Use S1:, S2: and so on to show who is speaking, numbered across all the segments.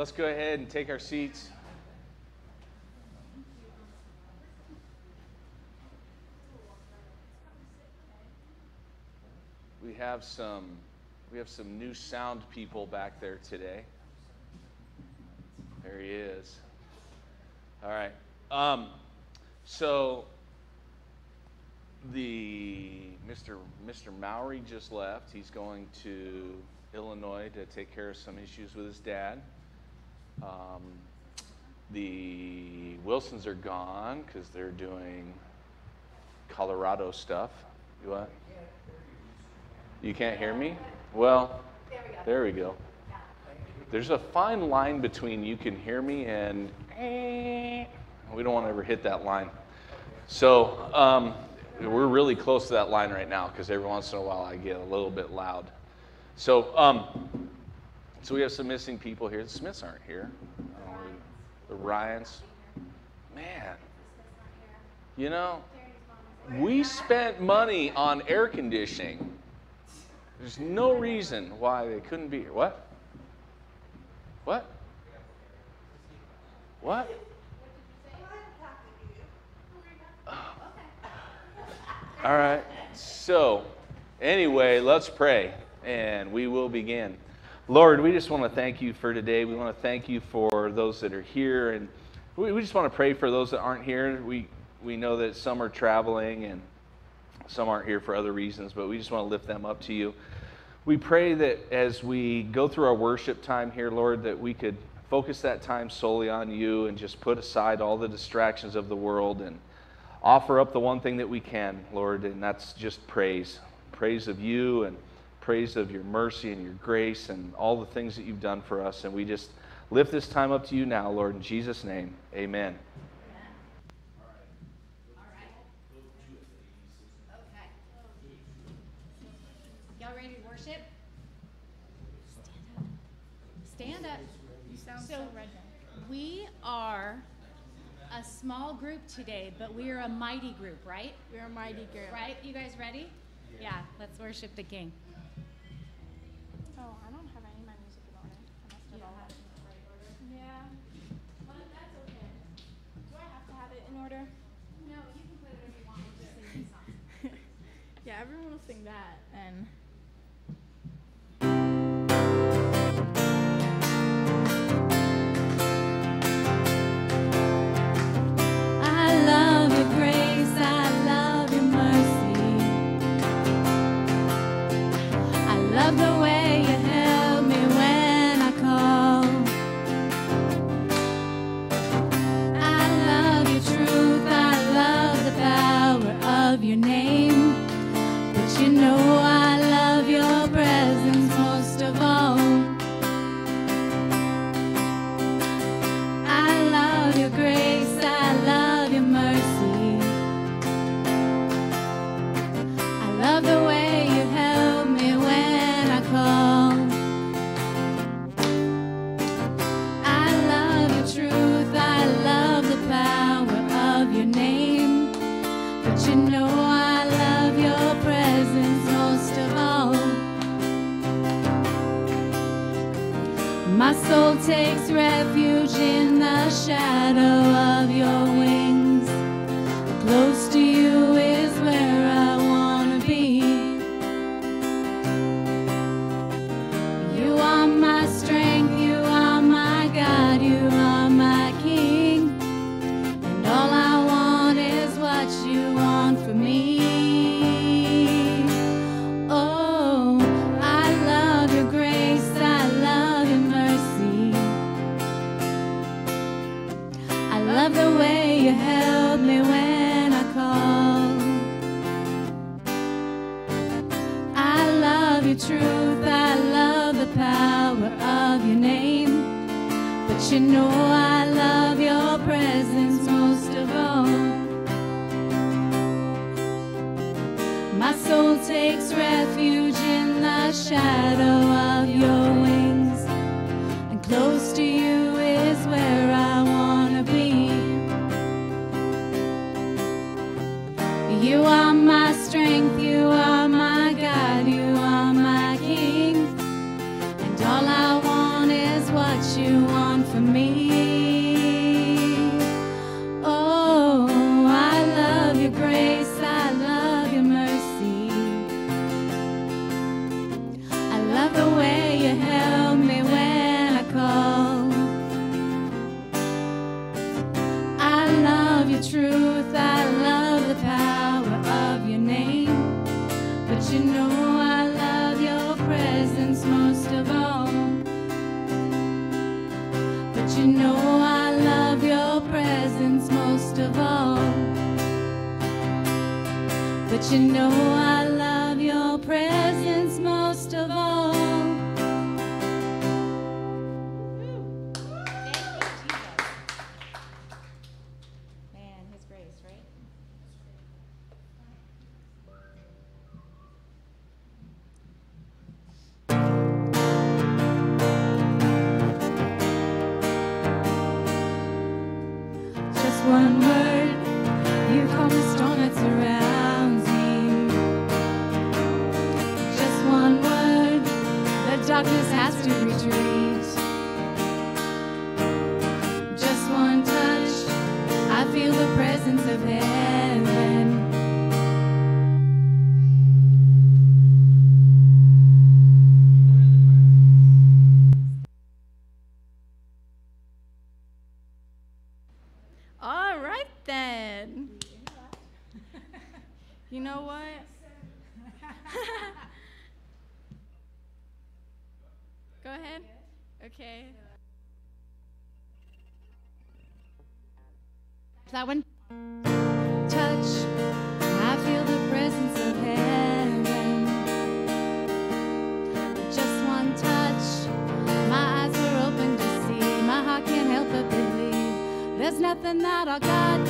S1: let's go ahead and take our seats. We have some we have some new sound people back there today. There he is. All right. Um, so the Mr. Mr. Mowry just left. He's going to Illinois to take care of some issues with his dad. Um, the Wilsons are gone because they're doing Colorado stuff. You what? You can't hear me? Well, there we go. There's a fine line between you can hear me and we don't want to ever hit that line. So um, we're really close to that line right now because every once in a while I get a little bit loud. So, um, so we have some missing people here. The Smiths aren't here. the Ryans. Man, you know, we spent money on air conditioning. There's no reason why they couldn't be here. What? What? What? All right. So, anyway, let's pray and we will begin. Lord, we just want to thank you for today. We want to thank you for those that are here. And we, we just want to pray for those that aren't here. We, we know that some are traveling and some aren't here for other reasons, but we just want to lift them up to you. We pray that as we go through our worship time here, Lord, that we could focus that time solely on you and just put aside all the distractions of the world and offer up the one thing that we can, Lord, and that's just praise. Praise of you and praise of your mercy and your grace and all the things that you've done for us. And we just lift this time up to you now, Lord, in Jesus' name. Amen.
S2: Y'all ready to worship? Stand up.
S3: You sound
S2: So-
S3: so red
S2: We are a small group today, but we are a mighty group, right?
S3: We're a mighty group.
S2: Right? You guys ready? Yeah, let's worship the King.
S3: Oh, I don't have any of my music in order. I must have all had it in the right order. Yeah. But that's okay. Do I have to have it in order?
S2: No, you can put it if you want. We'll just sing this song.
S3: Yeah, everyone will sing that and that one. Touch. I feel the presence of heaven. Just one touch. My eyes were open to see. My heart can't help but believe. There's nothing that our God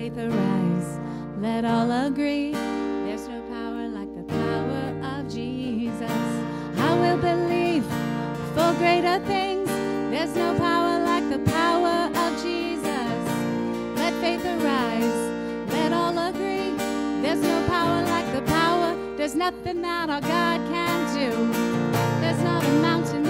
S3: faith arise. Let all agree. There's no power like the power of Jesus. I will believe for greater things. There's no power like the power of Jesus. Let faith arise. Let all agree. There's no power like the power. There's nothing that our God can do. There's not a mountain.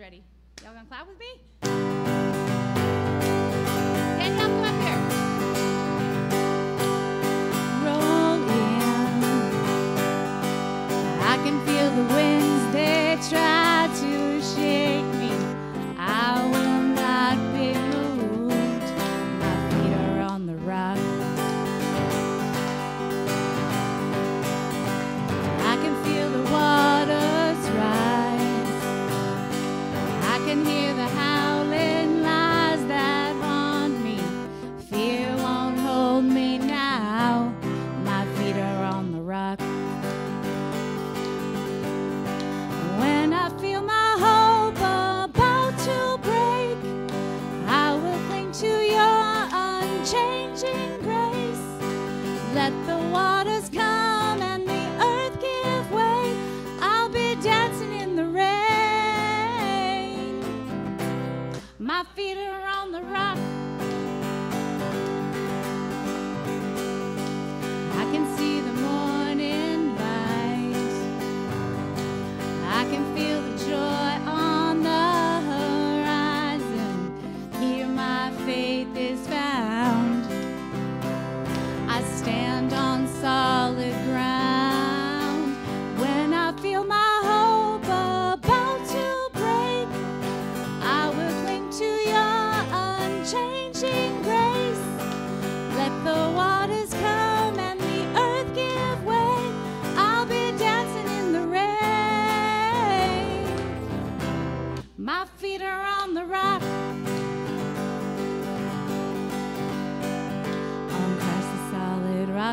S4: ready. Y'all gonna clap with me? Danielle, come up here.
S3: Roll in. I can feel the winds they try to shake.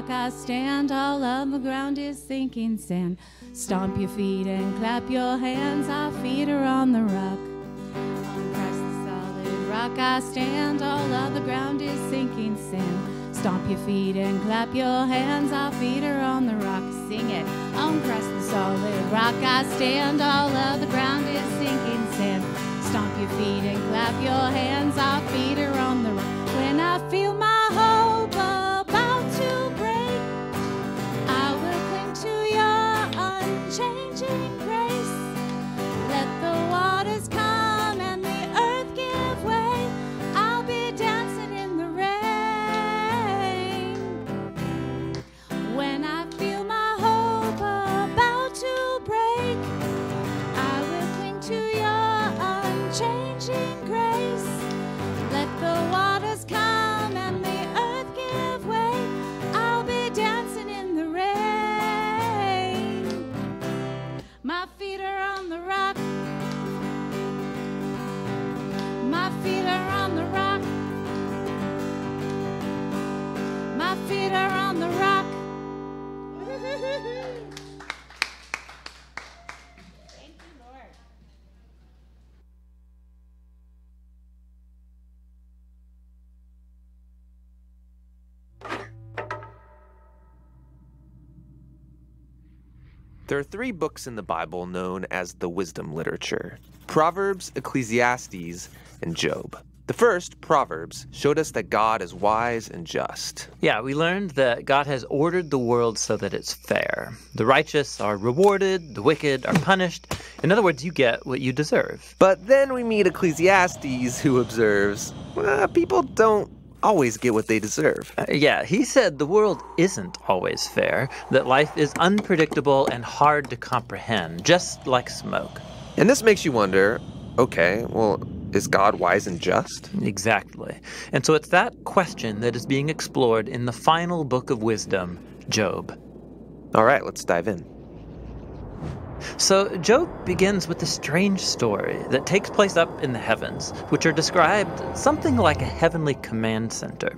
S3: rock I stand, all of my ground is sinking sand. Stomp your feet and clap your hands, our feet are on the rock. On Christ the solid rock I stand, all of the ground is sinking sand. Stomp your feet and clap your hands, our feet are on the rock. Sing it. On Christ the solid rock I stand, all of the ground is sinking sand. Stomp your feet and clap your hands, our feet are on the rock. When I feel my
S5: There are three books in the Bible known as the wisdom literature Proverbs, Ecclesiastes, and Job. The first, Proverbs, showed us that God is wise and just.
S6: Yeah, we learned that God has ordered the world so that it's fair. The righteous are rewarded, the wicked are punished. In other words, you get what you deserve.
S5: But then we meet Ecclesiastes, who observes "Uh, people don't always get what they deserve.
S6: Uh, yeah, he said the world isn't always fair, that life is unpredictable and hard to comprehend, just like smoke.
S5: And this makes you wonder okay, well, is God wise and just?
S6: Exactly. And so it's that question that is being explored in the final book of wisdom, Job.
S5: All right, let's dive in.
S6: So, Job begins with a strange story that takes place up in the heavens, which are described something like a heavenly command center.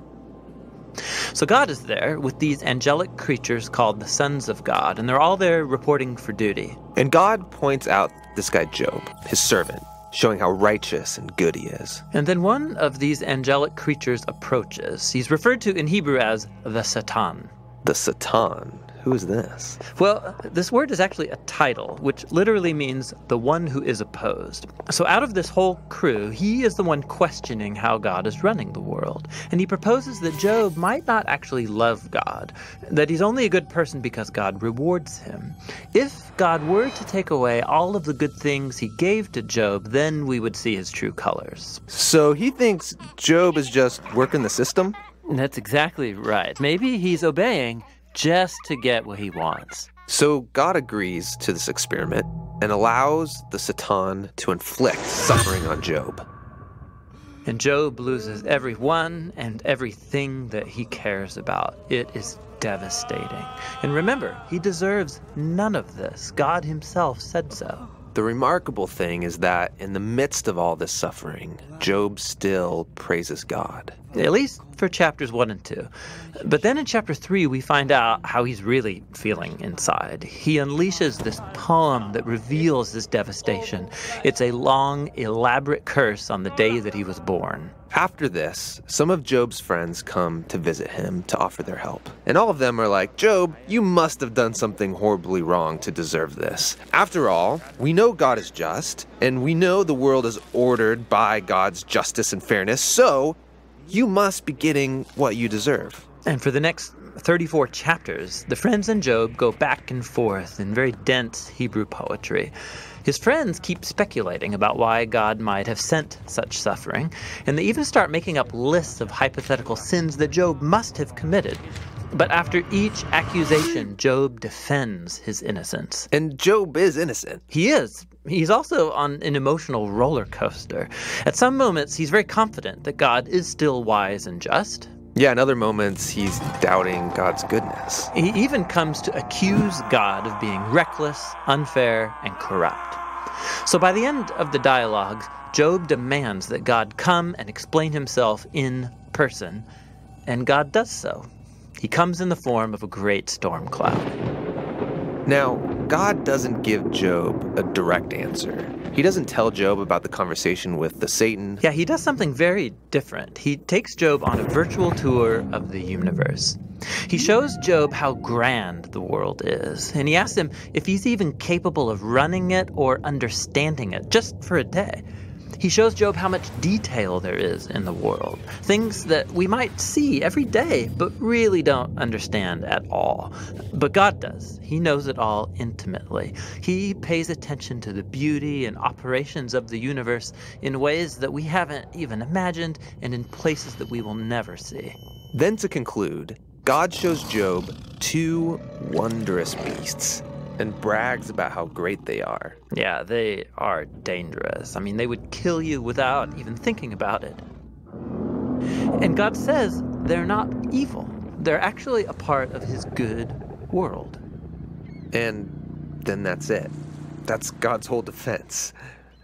S6: So, God is there with these angelic creatures called the sons of God, and they're all there reporting for duty.
S5: And God points out this guy Job, his servant, showing how righteous and good he is.
S6: And then one of these angelic creatures approaches. He's referred to in Hebrew as the Satan.
S5: The Satan. Who is this?
S6: Well, this word is actually a title, which literally means the one who is opposed. So, out of this whole crew, he is the one questioning how God is running the world. And he proposes that Job might not actually love God, that he's only a good person because God rewards him. If God were to take away all of the good things he gave to Job, then we would see his true colors.
S5: So he thinks Job is just working the system?
S6: That's exactly right. Maybe he's obeying just to get what he wants.
S5: So God agrees to this experiment and allows the Satan to inflict suffering on Job.
S6: And Job loses everyone and everything that he cares about. It is devastating. And remember, he deserves none of this. God himself said so.
S5: The remarkable thing is that in the midst of all this suffering, Job still praises God.
S6: At least for chapters 1 and 2. But then in chapter 3, we find out how he's really feeling inside. He unleashes this poem that reveals this devastation. It's a long, elaborate curse on the day that he was born.
S5: After this, some of Job's friends come to visit him to offer their help. And all of them are like, Job, you must have done something horribly wrong to deserve this. After all, we know God is just, and we know the world is ordered by God's justice and fairness, so you must be getting what you deserve.
S6: And for the next 34 chapters, the friends and Job go back and forth in very dense Hebrew poetry. His friends keep speculating about why God might have sent such suffering, and they even start making up lists of hypothetical sins that Job must have committed. But after each accusation, Job defends his innocence.
S5: And Job is innocent.
S6: He is. He's also on an emotional roller coaster. At some moments, he's very confident that God is still wise and just.
S5: Yeah, in other moments, he's doubting God's goodness.
S6: He even comes to accuse God of being reckless, unfair, and corrupt. So by the end of the dialogues, Job demands that God come and explain himself in person, and God does so. He comes in the form of a great storm cloud.
S5: Now, God doesn't give Job a direct answer. He doesn't tell Job about the conversation with the Satan.
S6: Yeah, he does something very different. He takes Job on a virtual tour of the universe. He shows Job how grand the world is, and he asks him if he's even capable of running it or understanding it just for a day. He shows Job how much detail there is in the world, things that we might see every day but really don't understand at all. But God does. He knows it all intimately. He pays attention to the beauty and operations of the universe in ways that we haven't even imagined and in places that we will never see.
S5: Then to conclude, God shows Job two wondrous beasts and brags about how great they are.
S6: Yeah, they are dangerous. I mean, they would kill you without even thinking about it. And God says they're not evil, they're actually a part of His good world.
S5: And then that's it. That's God's whole defense.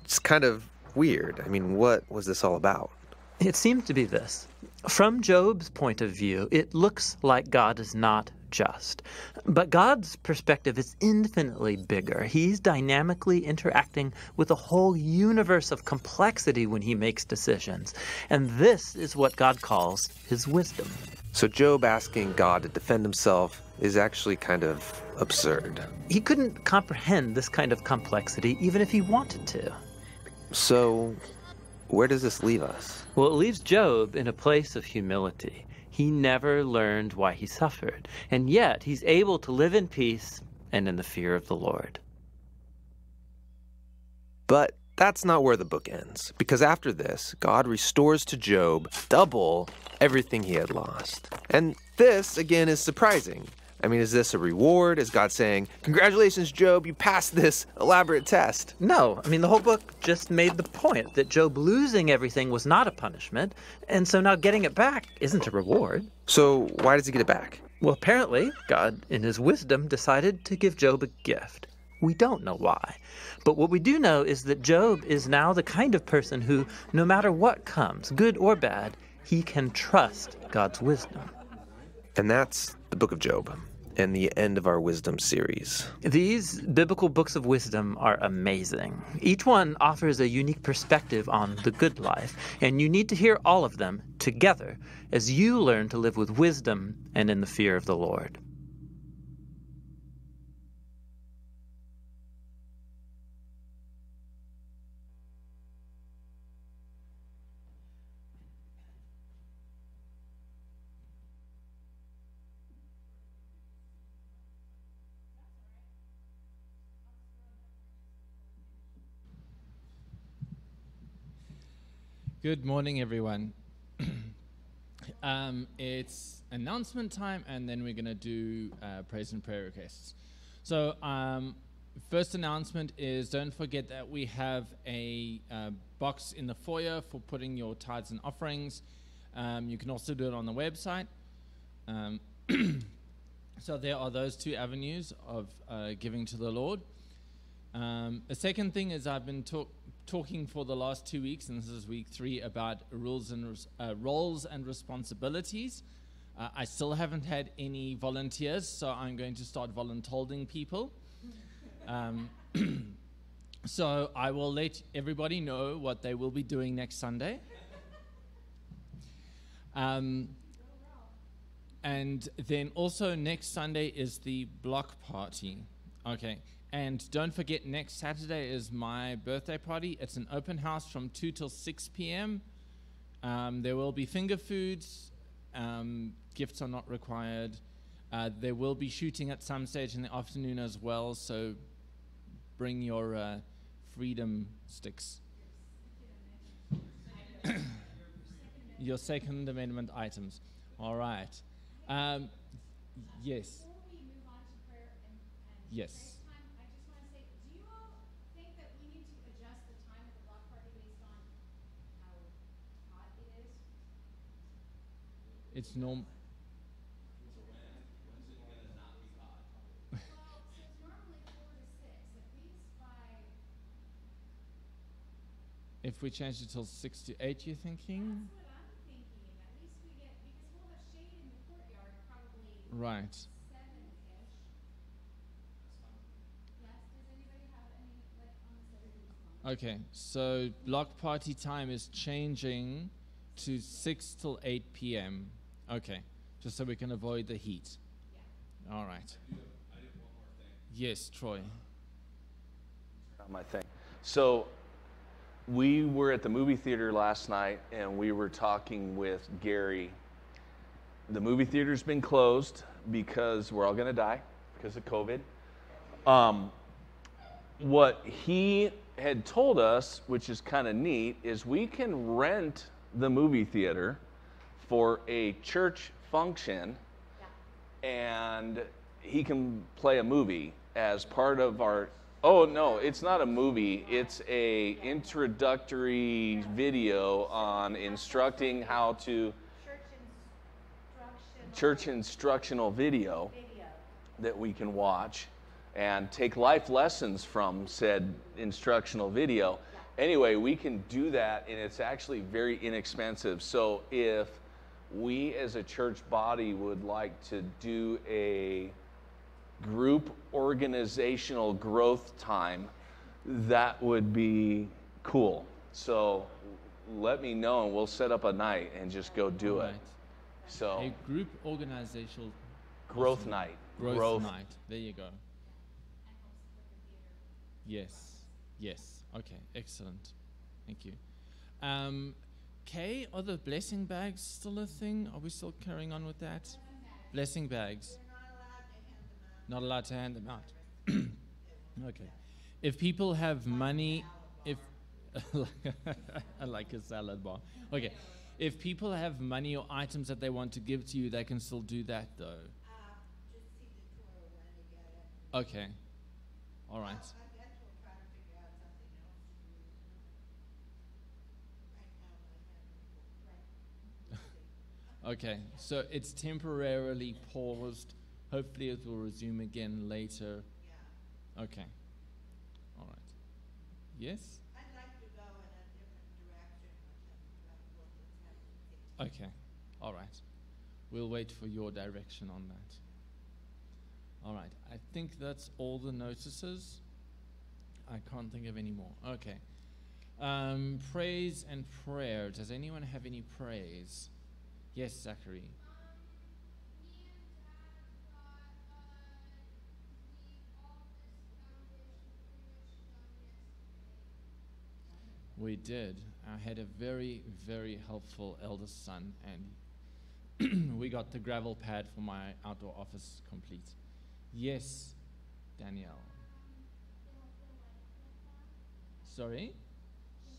S5: It's kind of weird. I mean, what was this all about?
S6: It seems to be this. From Job's point of view, it looks like God is not just. But God's perspective is infinitely bigger. He's dynamically interacting with a whole universe of complexity when he makes decisions. And this is what God calls his wisdom.
S5: So, Job asking God to defend himself is actually kind of absurd.
S6: He couldn't comprehend this kind of complexity even if he wanted to.
S5: So, where does this leave us?
S6: Well, it leaves Job in a place of humility. He never learned why he suffered, and yet he's able to live in peace and in the fear of the Lord.
S5: But that's not where the book ends, because after this, God restores to Job double everything he had lost. And this, again, is surprising. I mean, is this a reward? Is God saying, Congratulations, Job, you passed this elaborate test?
S6: No, I mean, the whole book just made the point that Job losing everything was not a punishment, and so now getting it back isn't a reward.
S5: So, why does he get it back?
S6: Well, apparently, God, in his wisdom, decided to give Job a gift. We don't know why. But what we do know is that Job is now the kind of person who, no matter what comes, good or bad, he can trust God's wisdom.
S5: And that's the book of Job and the end of our wisdom series.
S6: These biblical books of wisdom are amazing. Each one offers a unique perspective on the good life, and you need to hear all of them together as you learn to live with wisdom and in the fear of the Lord.
S7: Good morning, everyone. um, it's announcement time, and then we're going to do uh, praise and prayer requests. So, um, first announcement is don't forget that we have a uh, box in the foyer for putting your tithes and offerings. Um, you can also do it on the website. Um, so, there are those two avenues of uh, giving to the Lord. Um, a second thing is I've been talking talking for the last two weeks, and this is week three, about rules and uh, roles and responsibilities. Uh, I still haven't had any volunteers, so I'm going to start voluntolding people. Um, so I will let everybody know what they will be doing next Sunday. Um, and then also next Sunday is the block party. Okay. And don't forget, next Saturday is my birthday party. It's an open house from 2 till 6 p.m. Um, there will be finger foods, um, gifts are not required. Uh, there will be shooting at some stage in the afternoon as well, so bring your uh, freedom sticks. your Second Amendment items. All right. Um, yes. Yes. It's norm. if we change it till six to eight, you're thinking? Right. Okay, so block party time is changing to 6 till 8 p.m. Okay, just so we can avoid the heat. Yeah. All right. Yes, Troy.
S1: My thing. So, we were at the movie theater last night and we were talking with Gary. The movie theater's been closed because we're all going to die because of COVID. Um, what he had told us, which is kind of neat, is we can rent the movie theater for a church function and he can play a movie as part of our oh no it's not a movie. It's a introductory video on instructing how to church instructional video that we can watch and take life lessons from said instructional video. Anyway we can do that and it's actually very inexpensive. So if we as a church body would like to do a group organizational growth time, that would be cool. So let me know and we'll set up a night and just go do
S7: Right.
S1: it. So
S7: A group organizational
S1: growth
S7: awesome.
S1: night.
S7: growth, night. There you go. Yes. Yes. Okay. Excellent. Thank you. Um, Kay, are the blessing bags still a thing? Are we still carrying on with that? Blessing bags. Not allowed to hand them out. okay. If people have money, if I like a salad bar. Okay. If people have money or items that they want to give to you, they can still do that though. Okay. All right. Okay, so it's temporarily paused. Hopefully, it will resume again later. Okay. All right. Yes? Okay. All right. We'll wait for your direction on that. All right. I think that's all the notices. I can't think of any more. Okay. Um, praise and prayer. Does anyone have any praise? Yes, Zachary. We did. I had a very, very helpful eldest son, and we got the gravel pad for my outdoor office complete. Yes, Danielle. Sorry? She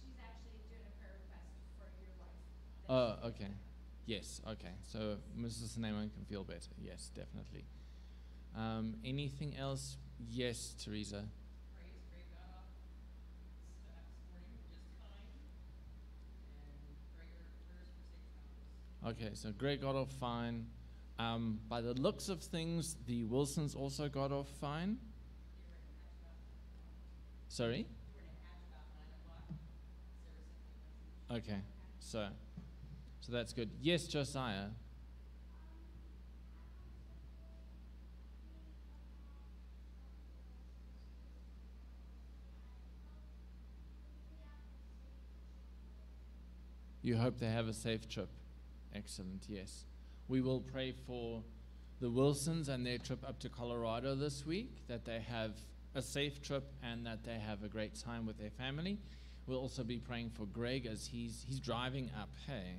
S7: she's actually doing a prayer request for your life. Oh, okay. Yes, okay. So Mrs. Neyman can feel better. Yes, definitely. Um, anything else? Yes, Teresa. Okay, so Greg got off fine. Um, by the looks of things, the Wilsons also got off fine. Sorry? Okay, so so that's good. Yes, Josiah. You hope they have a safe trip. Excellent, yes. We will pray for the Wilsons and their trip up to Colorado this week, that they have a safe trip and that they have a great time with their family. We'll also be praying for Greg as he's he's driving up, hey.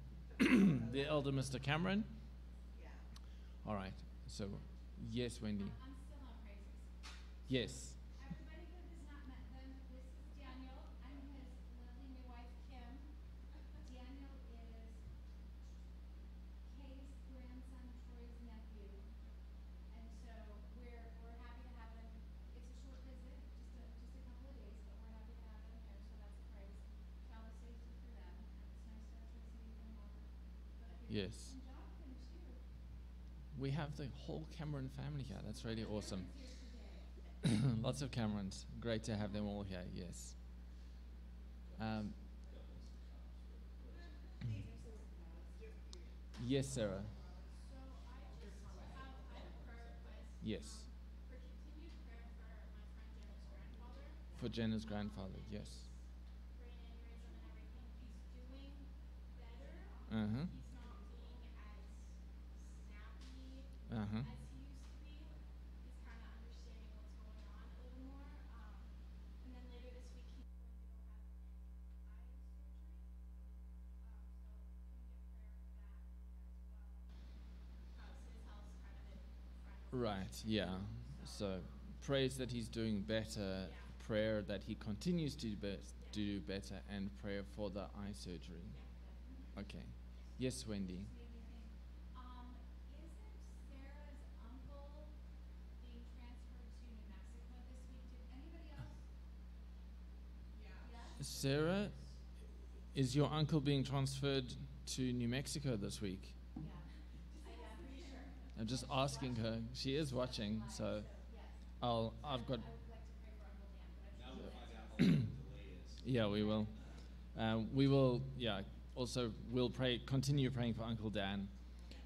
S7: the elder Mr. Cameron. All right. So yes, Wendy.
S2: I'm still on praises.
S1: Yes.
S2: Everybody who has not met them, this is Daniel. I'm his lovely new wife, Kim. Daniel is Kay's grandson, Troy's nephew. And so we're, we're happy to have them. It's a short visit, just a, just a couple of days, but we're happy to have them here, so that's a praise. Travel safety for them, and it's nice to actually see them all. But here.
S7: Yes.
S2: And Jonathan too.
S7: We have the whole Cameron family here. That's really awesome. Lots of Camerons. Great to have them all here. Yes. Um, yes, Sarah. Yes. For Jenna's grandfather, yes. Uh huh. Uh huh. Right, yeah. So praise that he's doing better, prayer that he continues to, be, to do better, and prayer for the eye surgery. Okay. Yes, Wendy.
S2: Um, isn't Sarah's uncle being transferred to New Mexico this week? Did anybody else? Yeah.
S7: Sarah, is your uncle being transferred to New Mexico this week? I'm just asking her. She is watching, so I'll. I've got. yeah, we will. Um, we will. Yeah. Also, we'll pray. Continue praying for Uncle Dan.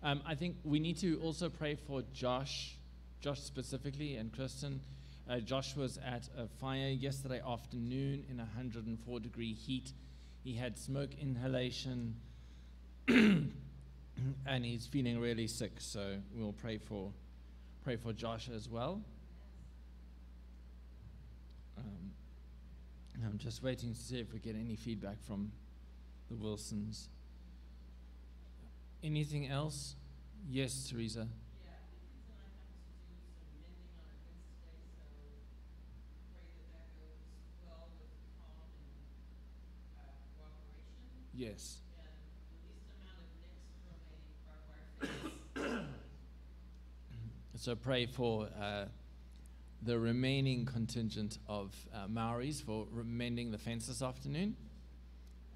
S7: Um, I think we need to also pray for Josh, Josh specifically, and Kristen. Uh, Josh was at a fire yesterday afternoon in 104 degree heat. He had smoke inhalation. and he's feeling really sick. So we'll pray for pray for Josh as well. Um, I'm just waiting to see if we get any feedback from the Wilsons. Anything else? Yes, Teresa. Yes. So pray for uh, the remaining contingent of uh, Maoris for mending the fence this afternoon.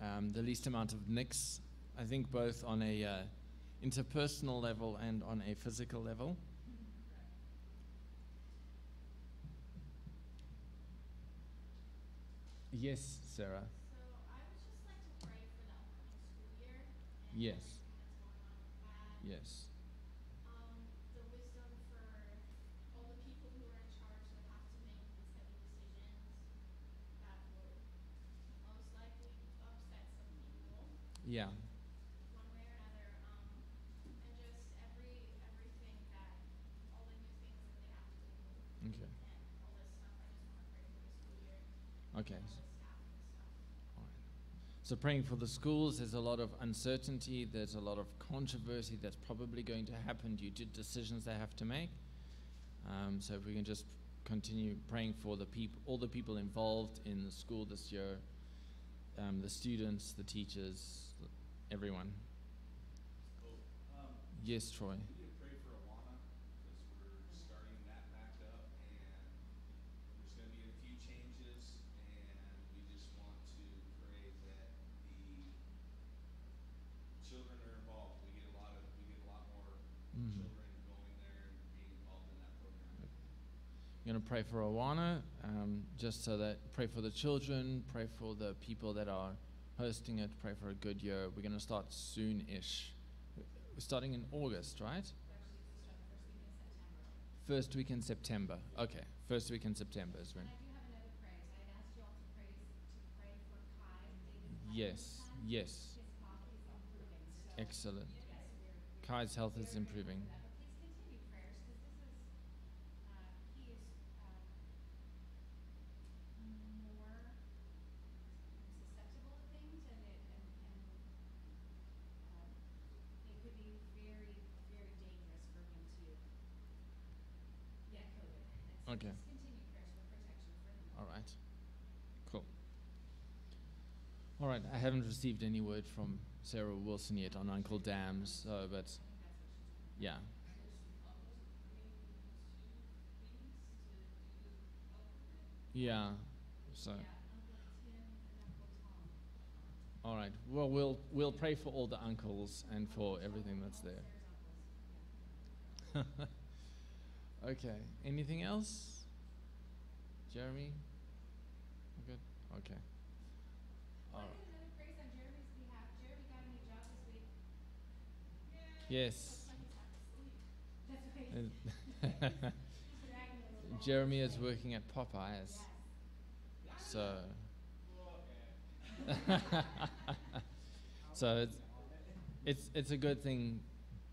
S7: Um, the least amount of nicks, I think, both on a uh, interpersonal level and on a physical level. Yes, Sarah.
S2: So I would just like to pray for the upcoming school year. And
S7: Yes. Yes.
S2: To.
S7: Yeah.
S2: one way or another, um, and just every, everything that, all the new things that they have to do,
S7: Okay.
S2: and all this stuff, I just wanna pray for school year,
S7: Okay.
S2: all the staff and stuff.
S7: All right. So praying for the schools, there's a lot of uncertainty, there's a lot of controversy that's probably going to happen due to decisions they have to make. Um, so if we can just continue praying for the people, all the people involved in the school this year, um, the students, the teachers, everyone. yes, Troy.
S1: We need to pray for Awana because we're starting that back up and there's going to be a few changes and we just want to pray that the children are involved. We get a lot of, we get a lot more
S7: Mhm.
S1: children going there and being involved in that program.
S7: I'm going to pray for Awana, um, just so that pray for the children, pray for the people that are hosting it, pray for a good year. We're going to start soon ish. We're starting in August, right? First week in September. Okay, first week in September is when.
S2: And I do have another praise, I had asked you all to praise, to pray for Kai, David's
S7: Yes, yes.
S2: his cough is improving, so,
S7: Excellent. Kai's health is improving. I haven't received any word from Sarah Wilson yet on Uncle Dan's, so, but yeah. Yeah, so. All right. Well, we'll we'll pray for all the uncles and for everything that's there. okay. Anything else? Jeremy? Good. Okay. All right. Yes. Jeremy is working at Popeyes. So. so it's, it's it's a good thing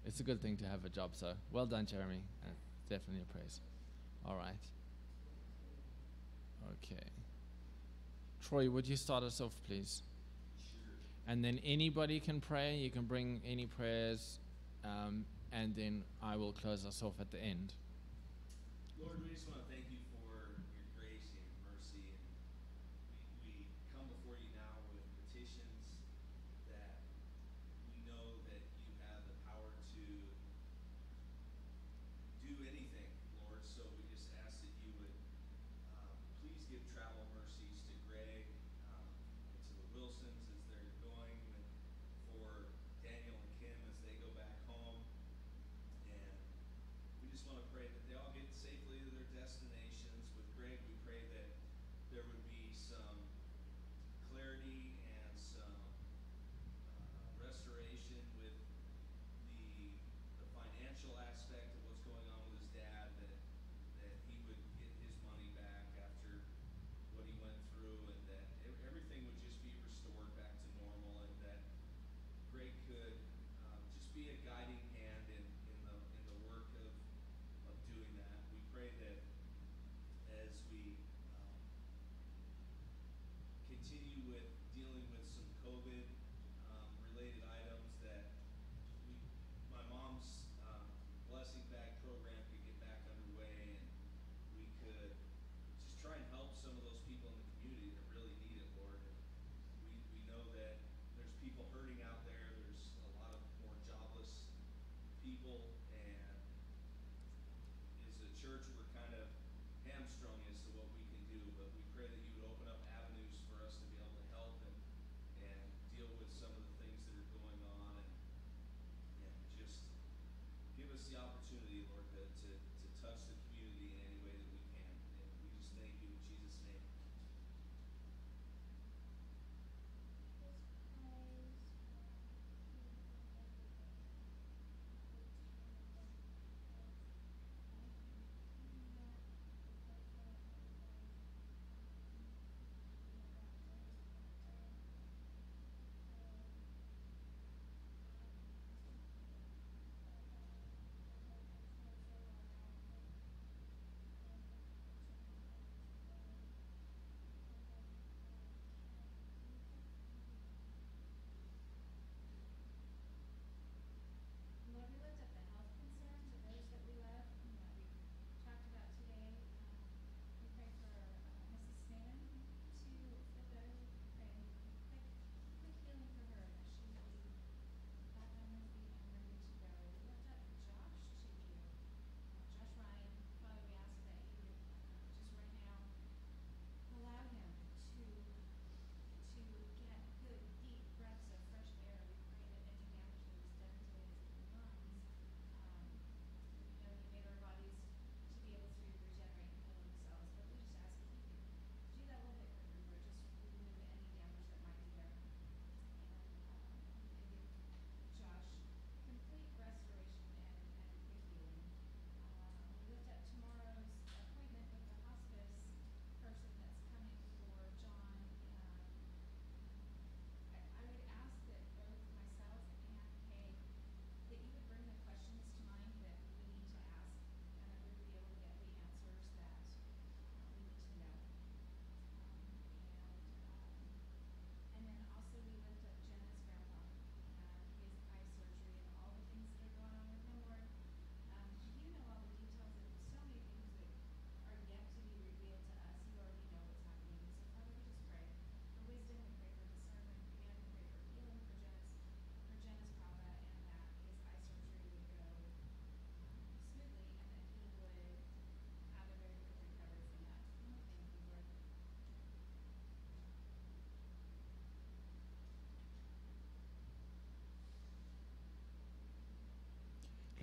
S7: it's a good thing to have a job. So well done jeremy. Uh, definitely a praise. All right. Okay. Troy would you start us off please? And then anybody can pray. You can bring any prayers um, and then I will close us off at the end.
S8: Lord, we just want to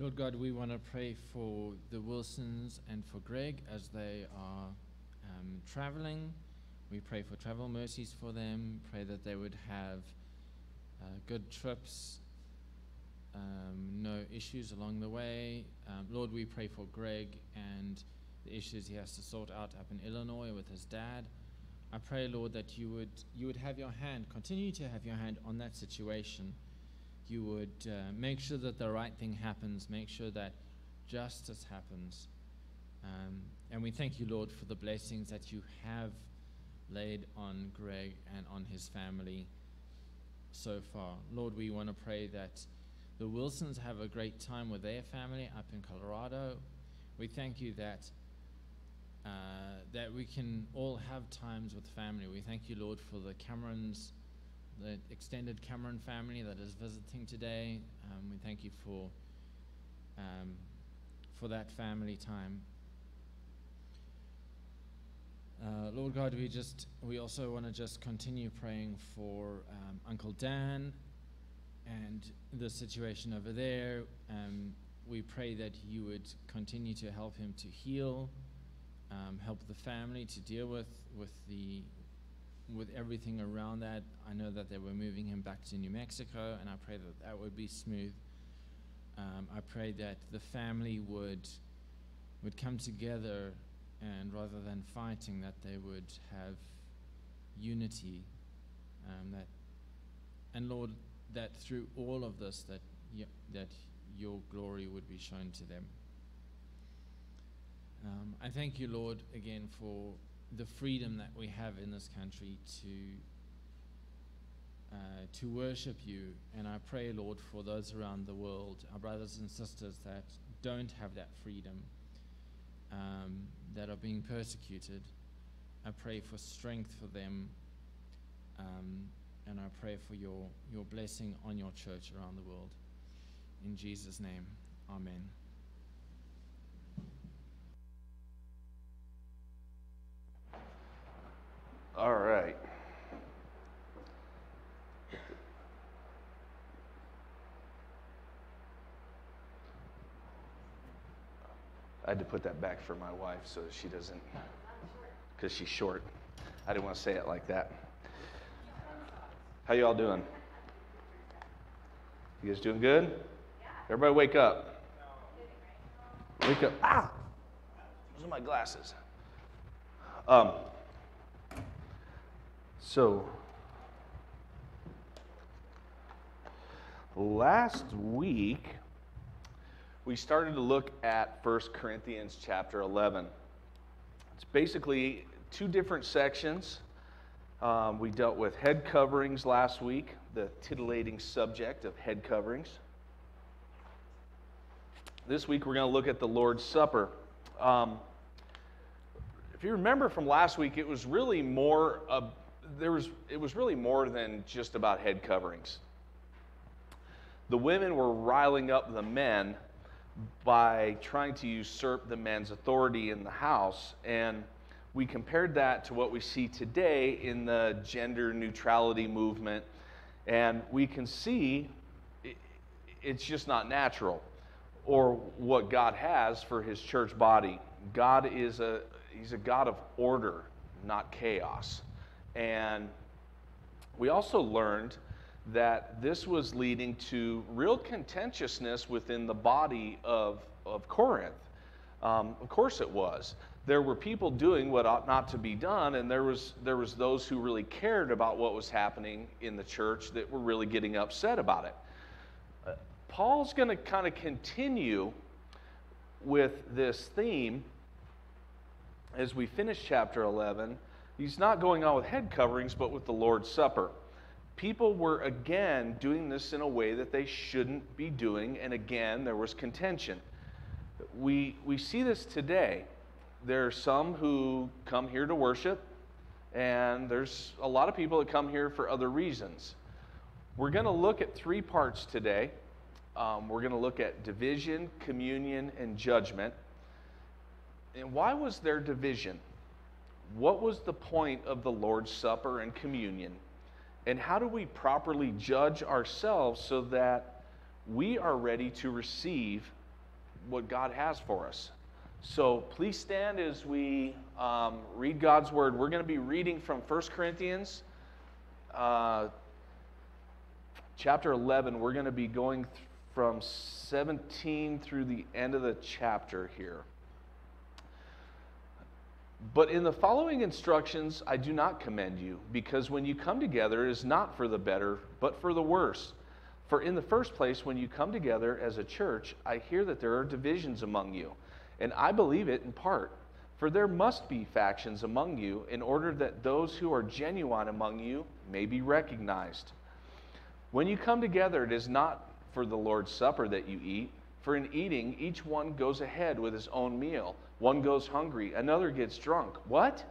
S8: Lord
S7: God, we want to pray for the Wilsons and for Greg as they are um, traveling. We pray for travel mercies for them. Pray that they would have uh, good trips, um, no issues along the way. Um, Lord, we pray for Greg and the issues he has to sort out up in Illinois with his dad. I pray, Lord, that you would you would have your hand, continue to have your hand on that situation you would uh, make sure that the right thing happens, make sure that justice happens. Um, and we thank you, Lord, for the blessings that you have laid on Greg and on his family so far. Lord, we want to pray that the Wilsons have a great time with their family up in Colorado. We thank you that uh, that we can all have times with family. We thank you, Lord, for the Camerons, the extended Cameron family that is visiting today. Um, we thank you for um, for that family time. Uh, Lord God, we just we also want to just continue praying for um, Uncle Dan and the situation over there. Um, we pray that you would continue to help him to heal, um, help the family to deal with with the with everything around that. I know that they were moving him back to New Mexico, and I pray that that would be smooth. Um, I pray that the family would would come together and rather than fighting, that they would have unity. Um, that, and Lord, that through all of this, that that your glory would be shown to them. Um, I thank you, Lord, again for the freedom that we have in this country to uh, to worship you, and I pray, Lord, for those around the world, our brothers and sisters that don't have that freedom um, that are being persecuted. I pray for strength for them, um, and I pray for your, your blessing on your church around the world. In Jesus' name, Amen.
S1: All right. I had to put that back for my wife so she doesn't, because she's short. I didn't want to say it like that. How y'all doing? You guys doing good? Everybody wake up. Wake up. Ah! Those are my glasses. Um, so, last week, we started to look at 1 Corinthians chapter 11. It's basically two different sections. Um, we dealt with head coverings last week, the titillating subject of head coverings. This week, we're going to look at the Lord's Supper. Um, if you remember from last week, it was really more. Uh, there was. It was really more than just about head coverings. The women were riling up the men by trying to usurp the men's authority in the house. And we compared that to what we see today in the gender neutrality movement. And we can see it's just not natural or what God has for his church body. God is a he's a God of order, not chaos. And we also learned that this was leading to real contentiousness within the body of, of Corinth. Um, of course, it was. There were people doing what ought not to be done, and there was, there was those who really cared about what was happening in the church that were really getting upset about it. Uh, Paul's going to kind of continue with this theme as we finish chapter 11. He's not going on with head coverings, but with the Lord's Supper people were again doing this in a way that they shouldn't be doing, and again, there was contention. We, we see this today. There are some who come here to worship, and there's a lot of people that come here for other reasons. We're going to look at three parts today. Um, we're going to look at division, communion, and judgment. And why was there division? What was the point of the Lord's Supper and communion? And how do we properly judge ourselves so that we are ready to receive what God has for us? So please stand as we um, read God's word. We're going to be reading from 1 Corinthians uh, chapter 11. We're going to be going th- from 17 through the end of the chapter here. But in the following instructions, I do not commend you, because when you come together, it is not for the better, but for the worse. For in the first place, when you come together as a church, I hear that there are divisions among you, and I believe it in part. For there must be factions among you, in order that those who are genuine among you may be recognized. When you come together, it is not for the Lord's Supper that you eat, for in eating, each one goes ahead with his own meal. One goes hungry, another gets drunk. What?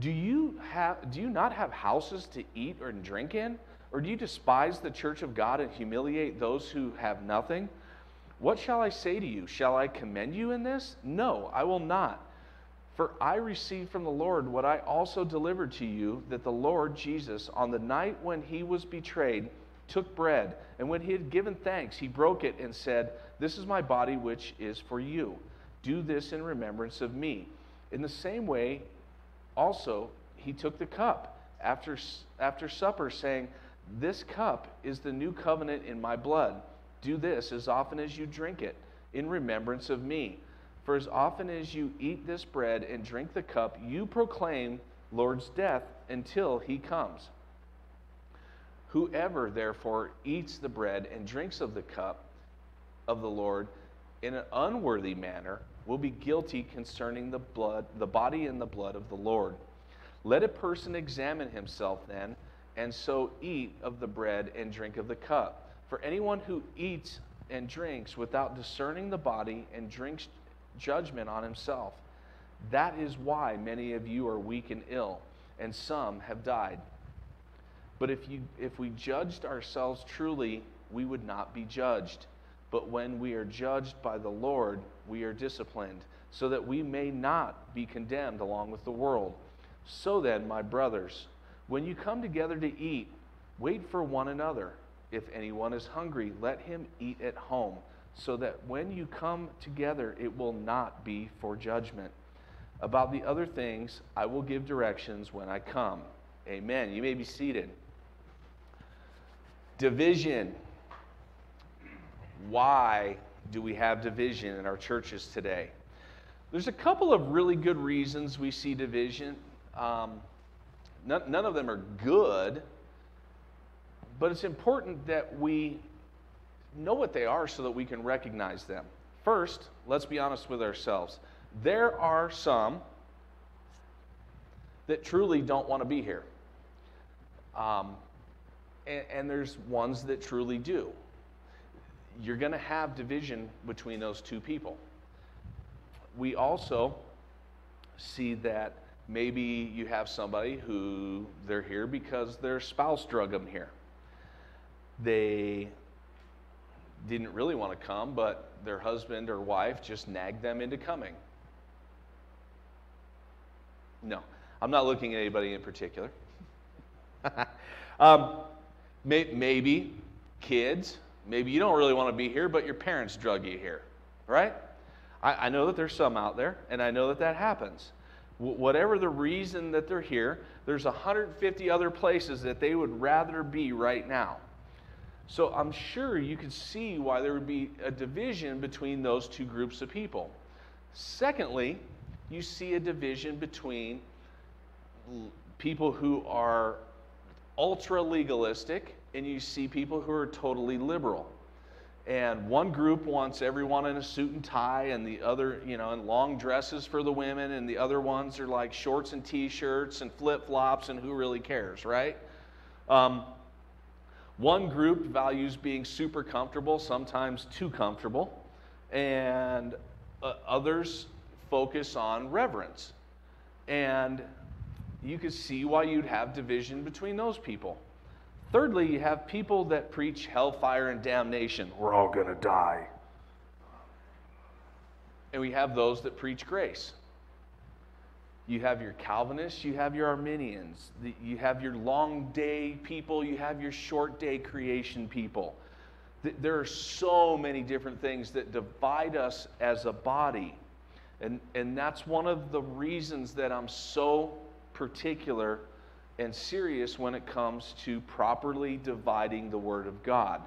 S1: Do you, have, do you not have houses to eat or drink in? Or do you despise the church of God and humiliate those who have nothing? What shall I say to you? Shall I commend you in this? No, I will not. For I received from the Lord what I also delivered to you that the Lord Jesus, on the night when he was betrayed, took bread, and when he had given thanks, he broke it and said, This is my body, which is for you. Do this in remembrance of me. In the same way, also, he took the cup after, after supper, saying, This cup is the new covenant in my blood. Do this as often as you drink it, in remembrance of me. For as often as you eat this bread and drink the cup, you proclaim Lord's death until he comes. Whoever, therefore, eats the bread and drinks of the cup of the Lord in an unworthy manner will be guilty concerning the blood, the body and the blood of the Lord. Let a person examine himself then, and so eat of the bread and drink of the cup. For anyone who eats and drinks without discerning the body and drinks judgment on himself. That is why many of you are weak and ill, and some have died. But if, you, if we judged ourselves truly, we would not be judged. But when we are judged by the Lord, we are disciplined, so that we may not be condemned along with the world. So then, my brothers, when you come together to eat, wait for one another. If anyone is hungry, let him eat at home, so that when you come together, it will not be for judgment. About the other things, I will give directions when I come. Amen. You may be seated. Division. Why do we have division in our churches today? There's a couple of really good reasons we see division. Um, none, none of them are good, but it's important that we know what they are so that we can recognize them. First, let's be honest with ourselves. There are some that truly don't want to be here. Um, and, and there's ones that truly do. You're going to have division between those two people. We also see that maybe you have somebody who they're here because their spouse drug them here. They didn't really want to come, but their husband or wife just nagged them into coming. No, I'm not looking at anybody in particular. um, maybe kids, maybe you don't really want to be here, but your parents drug you here, right? I, I know that there's some out there, and I know that that happens. W- whatever the reason that they're here, there's 150 other places that they would rather be right now. So I'm sure you could see why there would be a division between those two groups of people. Secondly, you see a division between people who are ultra legalistic and you see people who are totally liberal. And one group wants everyone in a suit and tie, and the other, you know, in long dresses for the women, and the other ones are like shorts and t shirts and flip flops, and who really cares, right? Um, one group values being super comfortable, sometimes too comfortable, and uh, others focus on reverence. And you could see why you'd have division between those people. Thirdly, you have people that preach hellfire and damnation. We're all going to die. And we have those that preach grace. You have your Calvinists, you have your Arminians, you have your long day people, you have your short day creation people. There are so many different things that divide us as a body. And, and that's one of the reasons that I'm so particular and serious when it comes to properly dividing the Word of God.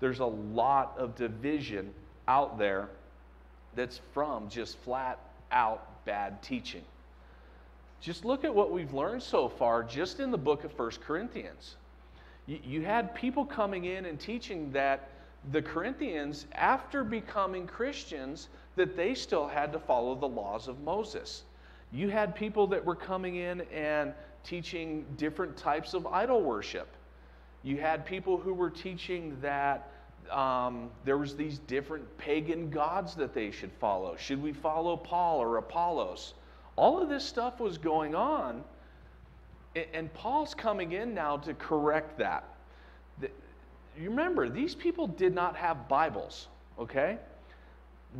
S1: There's a lot of division out there that's from just flat out bad teaching. Just look at what we've learned so far just in the book of First Corinthians. You, you had people coming in and teaching that the Corinthians, after becoming Christians, that they still had to follow the laws of Moses. You had people that were coming in and teaching different types of idol worship. You had people who were teaching that um, there was these different pagan gods that they should follow. Should we follow Paul or Apollos? All of this stuff was going on, and Paul's coming in now to correct that. You remember, these people did not have Bibles, okay?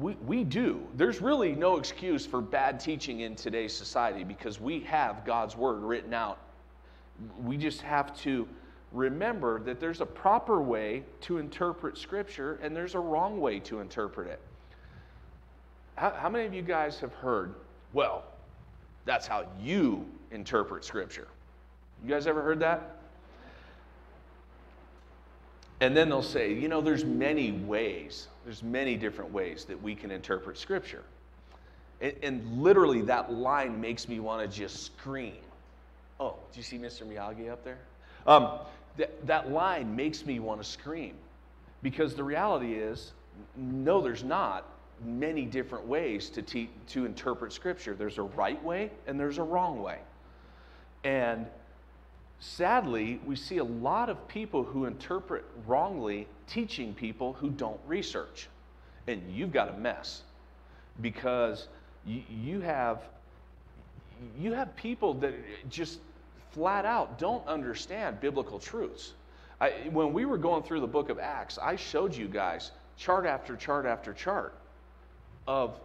S1: We, we do. There's really no excuse for bad teaching in today's society because we have God's Word written out. We just have to remember that there's a proper way to interpret Scripture and there's a wrong way to interpret it. How, how many of you guys have heard, well, that's how you interpret Scripture? You guys ever heard that? And then they'll say, you know, there's many ways, there's many different ways that we can interpret Scripture. And, and literally, that line makes me want to just scream. Oh, do you see Mr. Miyagi up there? Um, th- that line makes me want to scream because the reality is, no, there's not many different ways to, te- to interpret Scripture. There's a right way and there's a wrong way. And sadly, we see a lot of people who interpret wrongly teaching people who don't research. And you've got a mess because you, have you have people that just flat out don't understand biblical truths. I, when we were going through the book of Acts, I showed you guys chart after chart after chart of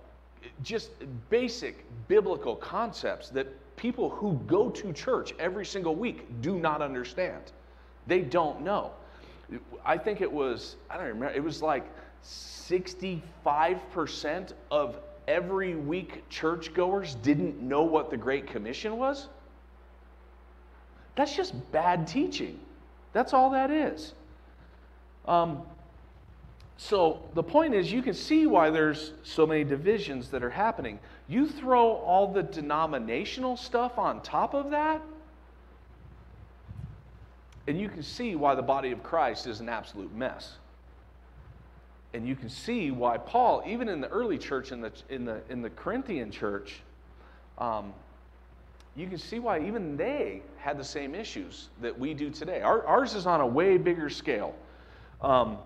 S1: just basic biblical concepts that people who go to church every single week do not understand. They don't know. I think it was, I don't remember, it was like 65% of every week churchgoers didn't know what the Great Commission was. That's just bad teaching. That's all that is. Um, so the point is, you can see why there's so many divisions that are happening. You throw all the denominational stuff on top of that, and you can see why the body of Christ is an absolute mess. And you can see why Paul, even in the early church, in the, in the, in the Corinthian church, um, you can see why even they had the same issues that we do today. Our, ours is on a way bigger scale. Um,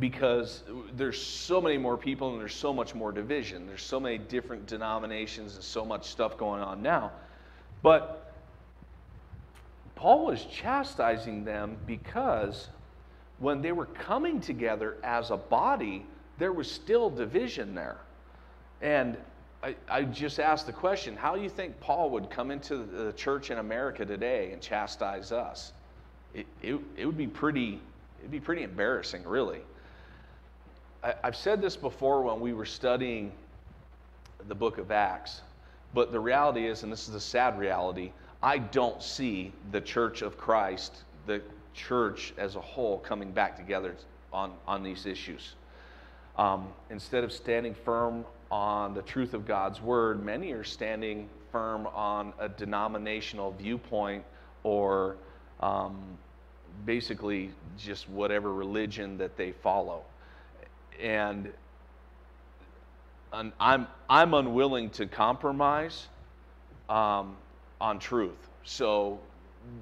S1: because there's so many more people and there's so much more division. There's so many different denominations and so much stuff going on now. But Paul was chastising them because when they were coming together as a body, there was still division there. And I, I just asked the question how do you think Paul would come into the church in America today and chastise us? It, it, it would be pretty, it'd be pretty embarrassing, really. I've said this before when we were studying the book of Acts, but the reality is, and this is the sad reality, I don't see the church of Christ, the church as a whole, coming back together on, on these issues. Um, instead of standing firm on the truth of God's word, many are standing firm on a denominational viewpoint or um, basically just whatever religion that they follow and I'm, I'm unwilling to compromise um, on truth. So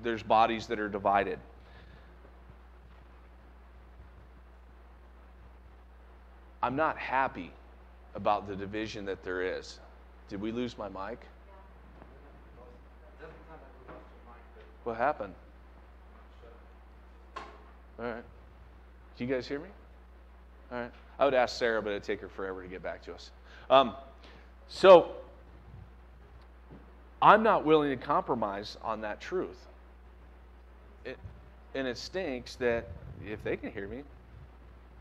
S1: there's bodies that are divided. I'm not happy about the division that there is. Did we lose my mic? What happened? All right. Can you guys hear me? All right. I would ask Sarah, but it'd take her forever to get back to us. Um, so I'm not willing to compromise on that truth. It, and it stinks that if they can hear me,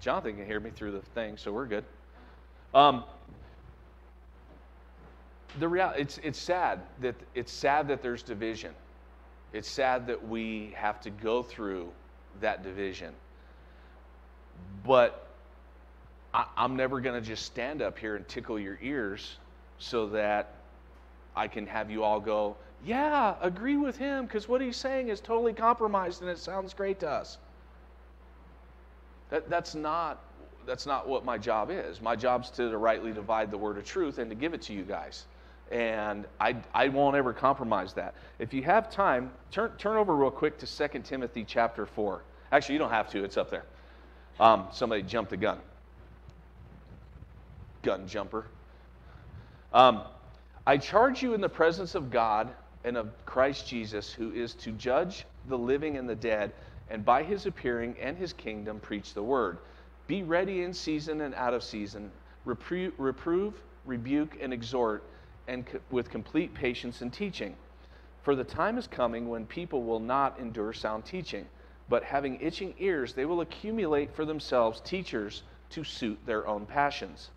S1: Jonathan can hear me through the thing, so we're good. Um, the real it's it's sad that it's sad that there's division. It's sad that we have to go through that division. But I, I'm never going to just stand up here and tickle your ears so that I can have you all go, yeah, agree with him because what he's saying is totally compromised and it sounds great to us. That, that's not that's not what my job is. My job's to rightly divide the word of truth and to give it to you guys. And I, I won't ever compromise that. If you have time, turn, turn over real quick to 2 Timothy chapter 4. Actually, you don't have to, it's up there. Um, somebody jumped the gun. Gun jumper. Um, I charge you in the presence of God and of Christ Jesus, who is to judge the living and the dead, and by his appearing and his kingdom preach the word. Be ready in season and out of season. Reprove, reprove rebuke, and exhort, and co- with complete patience and teaching. For the time is coming when people will not endure sound teaching, but having itching ears, they will accumulate for themselves teachers to suit their own passions,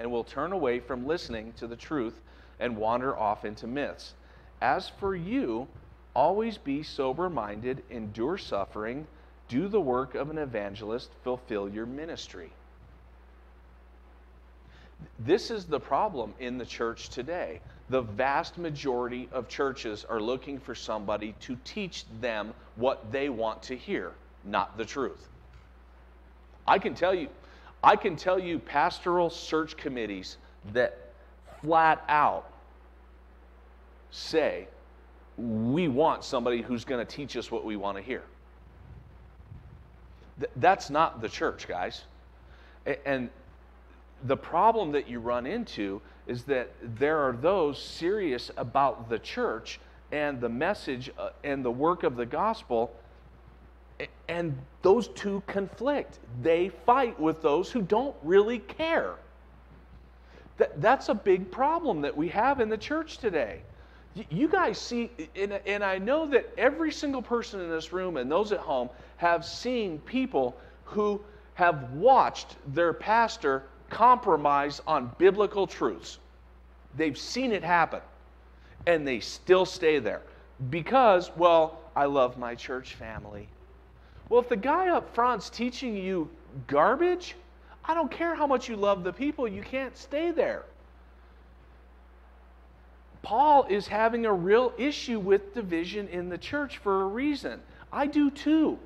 S1: and will turn away from listening to the truth and wander off into myths. As for you, always be sober minded, endure suffering, do the work of an evangelist, fulfill your ministry. This is the problem in the church today. The vast majority of churches are looking for somebody to teach them what they want to hear, not the truth. I can tell you, I can tell you pastoral search committees that flat out say, we want somebody who's going to teach us what we want to hear. Th- that's not the church, guys. A- And the problem that you run into is that there are those serious about the church and the message uh, and the work of the gospel, and those two conflict. They fight with those who don't really care. That, that's a big problem that we have in the church today. You guys see, and, and I know that every single person in this room and those at home have seen people who have watched their pastor compromise on biblical truths. They've seen it happen, and they still stay there because, well, I love my church family. Well, if the guy up front's teaching you garbage, I don't care how much you love the people, you can't stay there. Paul is having a real issue with division in the church for a reason. I do too.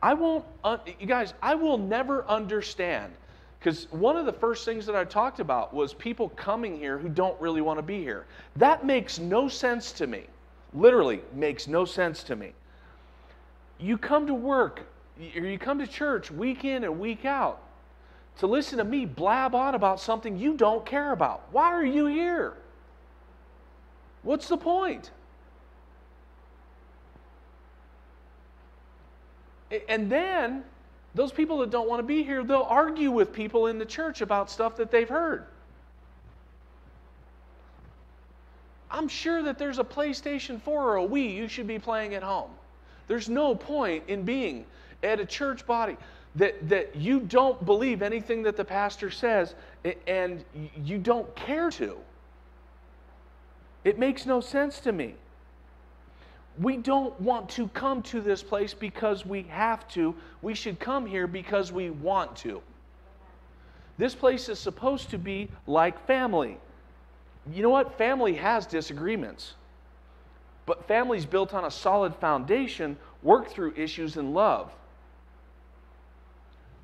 S1: I won't, uh, you guys, I will never understand. Because one of the first things that I talked about was people coming here who don't really want to be here. That makes no sense to me. Literally, makes no sense to me. You come to work, or you come to church week in and week out to listen to me blab on about something you don't care about. Why are you here? What's the point? And then those people that don't want to be here, they'll argue with people in the church about stuff that they've heard. I'm sure that there's a PlayStation 4 or a Wii you should be playing at home. There's no point in being at a church body that, that you don't believe anything that the pastor says and you don't care to. It makes no sense to me. We don't want to come to this place because we have to. We should come here because we want to. This place is supposed to be like family. You know what? Family has disagreements. But families built on a solid foundation work through issues in love.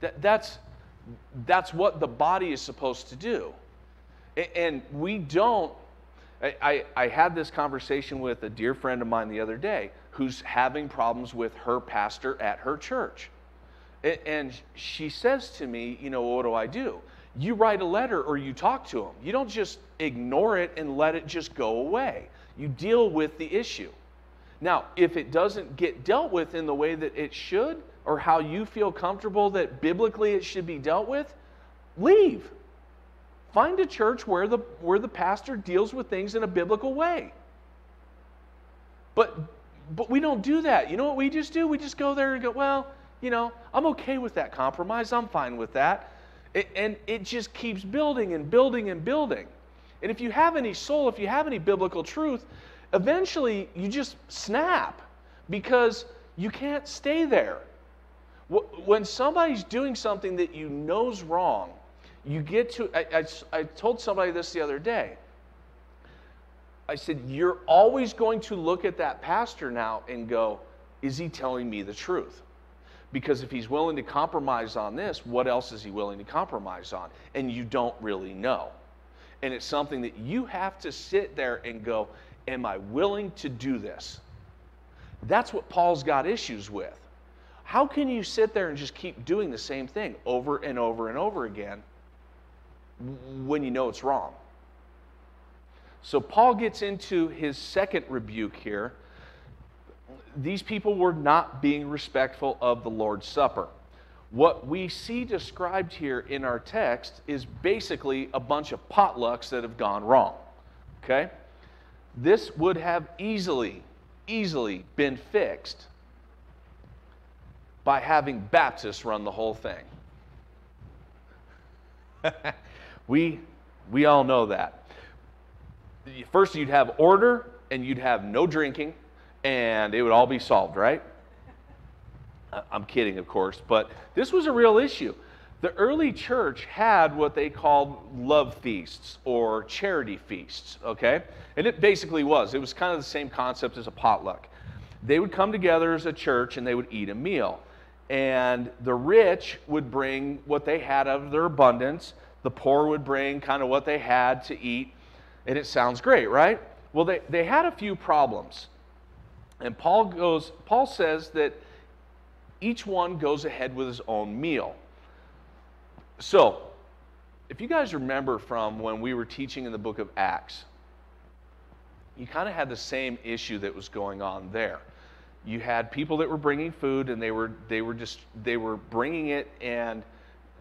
S1: That, that's, that's what the body is supposed to do. And we don't I, I, I had this conversation with a dear friend of mine the other day who's having problems with her pastor at her church. And she says to me, You know, what do I do? You write a letter or you talk to him. You don't just ignore it and let it just go away. You deal with the issue. Now, if it doesn't get dealt with in the way that it should, or how you feel comfortable that biblically it should be dealt with, leave. Find a church where the, where the pastor deals with things in a biblical way. But, but we don't do that. You know what we just do? We just go there and go, well, you know, I'm okay with that compromise. I'm fine with that. It, and it just keeps building and building and building. And if you have any soul, if you have any biblical truth, eventually you just snap because you can't stay there. When somebody's doing something that you know's wrong, you get to. I, I, I told somebody this the other day. I said, You're always going to look at that pastor now and go, Is he telling me the truth? Because if he's willing to compromise on this, what else is he willing to compromise on? And you don't really know. And it's something that you have to sit there and go, Am I willing to do this? That's what Paul's got issues with. How can you sit there and just keep doing the same thing over and over and over again when you know it's wrong? So Paul gets into his second rebuke here. These people were not being respectful of the Lord's Supper. What we see described here in our text is basically a bunch of potlucks that have gone wrong. Okay? This would have easily, easily been fixed by having Baptists run the whole thing. we, we all know that. First, you'd have order and you'd have no drinking, and it would all be solved, right? I'm kidding, of course, but this was a real issue. The early church had what they called love feasts or charity feasts, okay? And it basically was. It was kind of the same concept as a potluck. They would come together as a church and they would eat a meal. And the rich would bring what they had out of their abundance, the poor would bring kind of what they had to eat. And it sounds great, right? Well, they, they had a few problems. And Paul goes, Paul says that each one goes ahead with his own meal. So, if you guys remember from when we were teaching in the book of Acts, you kind of had the same issue that was going on there. You had people that were bringing food and they were they were just they were bringing it and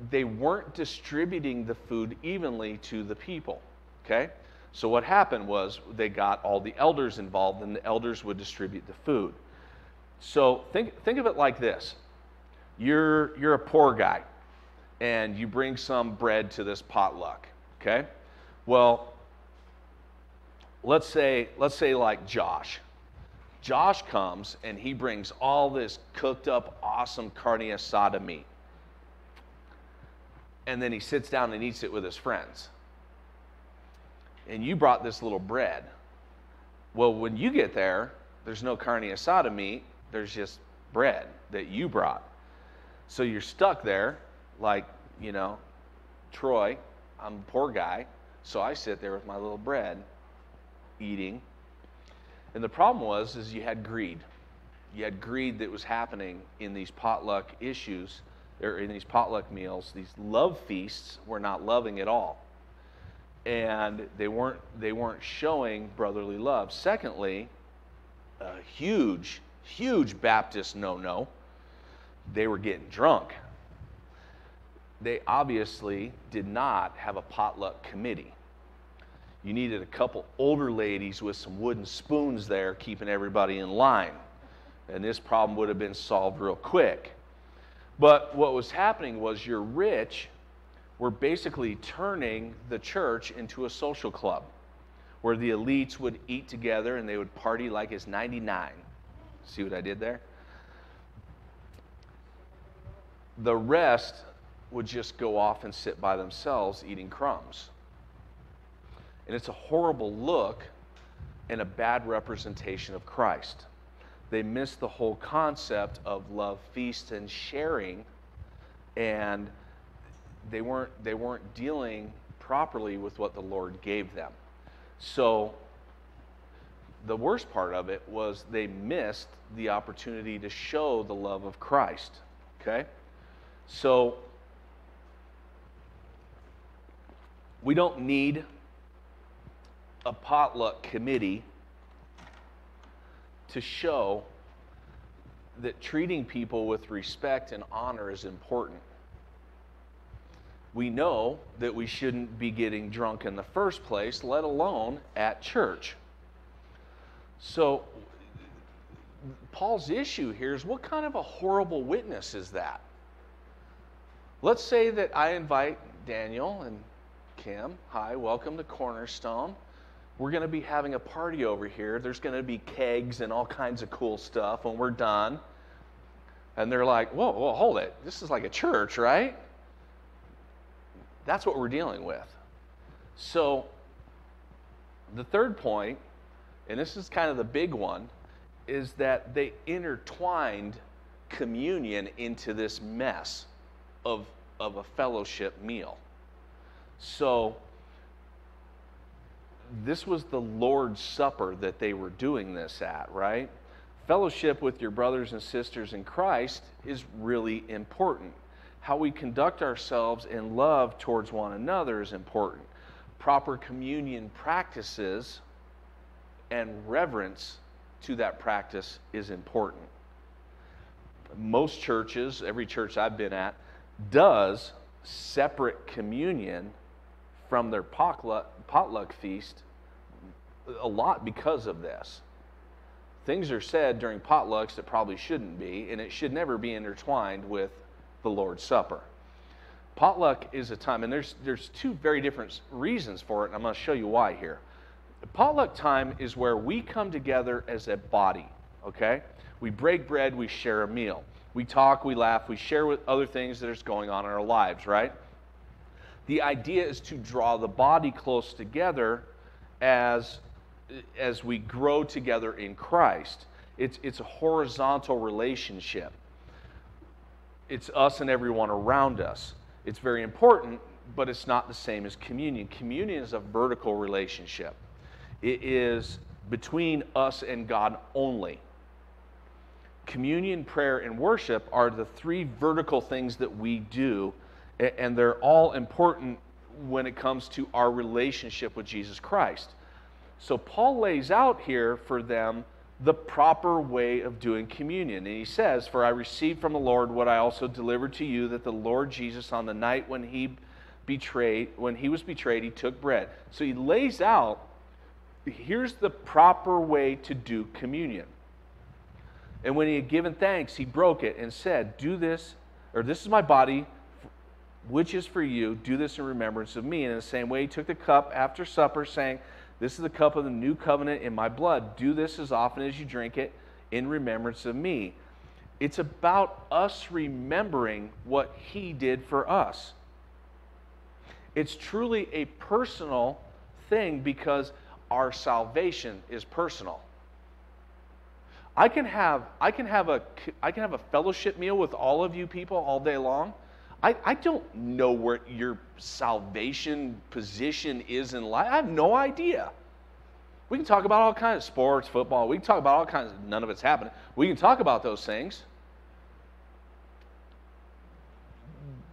S1: they weren't distributing the food evenly to the people. Okay? So what happened was they got all the elders involved and the elders would distribute the food. So think think of it like this. You're you're a poor guy and you bring some bread to this potluck, okay? Well, let's say let's say like Josh. Josh comes and he brings all this cooked up awesome carne asada meat. And then he sits down and eats it with his friends. And you brought this little bread. Well, when you get there, there's no carne asada meat, there's just bread that you brought. So you're stuck there like, you know, Troy, I'm a poor guy, so I sit there with my little bread eating. And the problem was is you had greed. You had greed that was happening in these potluck issues or in these potluck meals. These love feasts were not loving at all. And they weren't they weren't showing brotherly love. Secondly, a huge huge Baptist no-no. They were getting drunk they obviously did not have a potluck committee. You needed a couple older ladies with some wooden spoons there keeping everybody in line. And this problem would have been solved real quick. But what was happening was your rich were basically turning the church into a social club where the elites would eat together and they would party like it's 99. See what I did there? The rest would just go off and sit by themselves eating crumbs. And it's a horrible look and a bad representation of Christ. They miss the whole concept of love, feast, and sharing, and they weren't, they weren't dealing properly with what the Lord gave them. So, the worst part of it was they missed the opportunity to show the love of Christ. Okay? So, We don't need a potluck committee to show that treating people with respect and honor is important. We know that we shouldn't be getting drunk in the first place, let alone at church. So, Paul's issue here is what kind of a horrible witness is that? Let's say that I invite Daniel and Kim. Hi, welcome to Cornerstone. We're going to be having a party over here. There's going to be kegs and all kinds of cool stuff when we're done. And they're like, whoa, whoa, hold it. This is like a church, right? That's what we're dealing with. So, the third point, and this is kind of the big one, is that they intertwined communion into this mess of, of a fellowship meal. So, this was the Lord's Supper that they were doing this at, right? Fellowship with your brothers and sisters in Christ is really important. How we conduct ourselves in love towards one another is important. Proper communion practices and reverence to that practice is important. Most churches, every church I've been at, does separate communion from their potluck, feast a lot because of this. Things are said during potlucks that probably shouldn't be, and it should never be intertwined with the Lord's Supper. Potluck is a time, and there's, there's two very different reasons for it, and I'm going to show you why here. Potluck time is where we come together as a body, okay? We break bread, we share a meal. We talk, we laugh, we share with other things that are going on in our lives, right? The idea is to draw the body close together as, as we grow together in Christ. It's, it's a horizontal relationship. It's us and everyone around us. It's very important, but it's not the same as communion. Communion is a vertical relationship, it is between us and God only. Communion, prayer, and worship are the three vertical things that we do, and they're all important when it comes to our relationship with Jesus Christ. So, Paul lays out here for them the proper way of doing communion. And he says, For I received from the Lord what I also delivered to you, that the Lord Jesus, on the night when he betrayed, when he was betrayed, he took bread. So he lays out, here's the proper way to do communion. And when he had given thanks, he broke it and said, Do this, or this is my body, which is for you. Do this in remembrance of me. And in the same way, he took the cup after supper, saying, This is the cup of the new covenant in my blood. Do this as often as you drink it in remembrance of me. It's about us remembering what he did for us. It's truly a personal thing because our salvation is personal. I can have I can have a I can have a fellowship meal with all of you people all day long. I, I don't know where your salvation position is in life. I have no idea. We can talk about all kinds of sports, football. We can talk about all kinds of none of it's happening. We can talk about those things.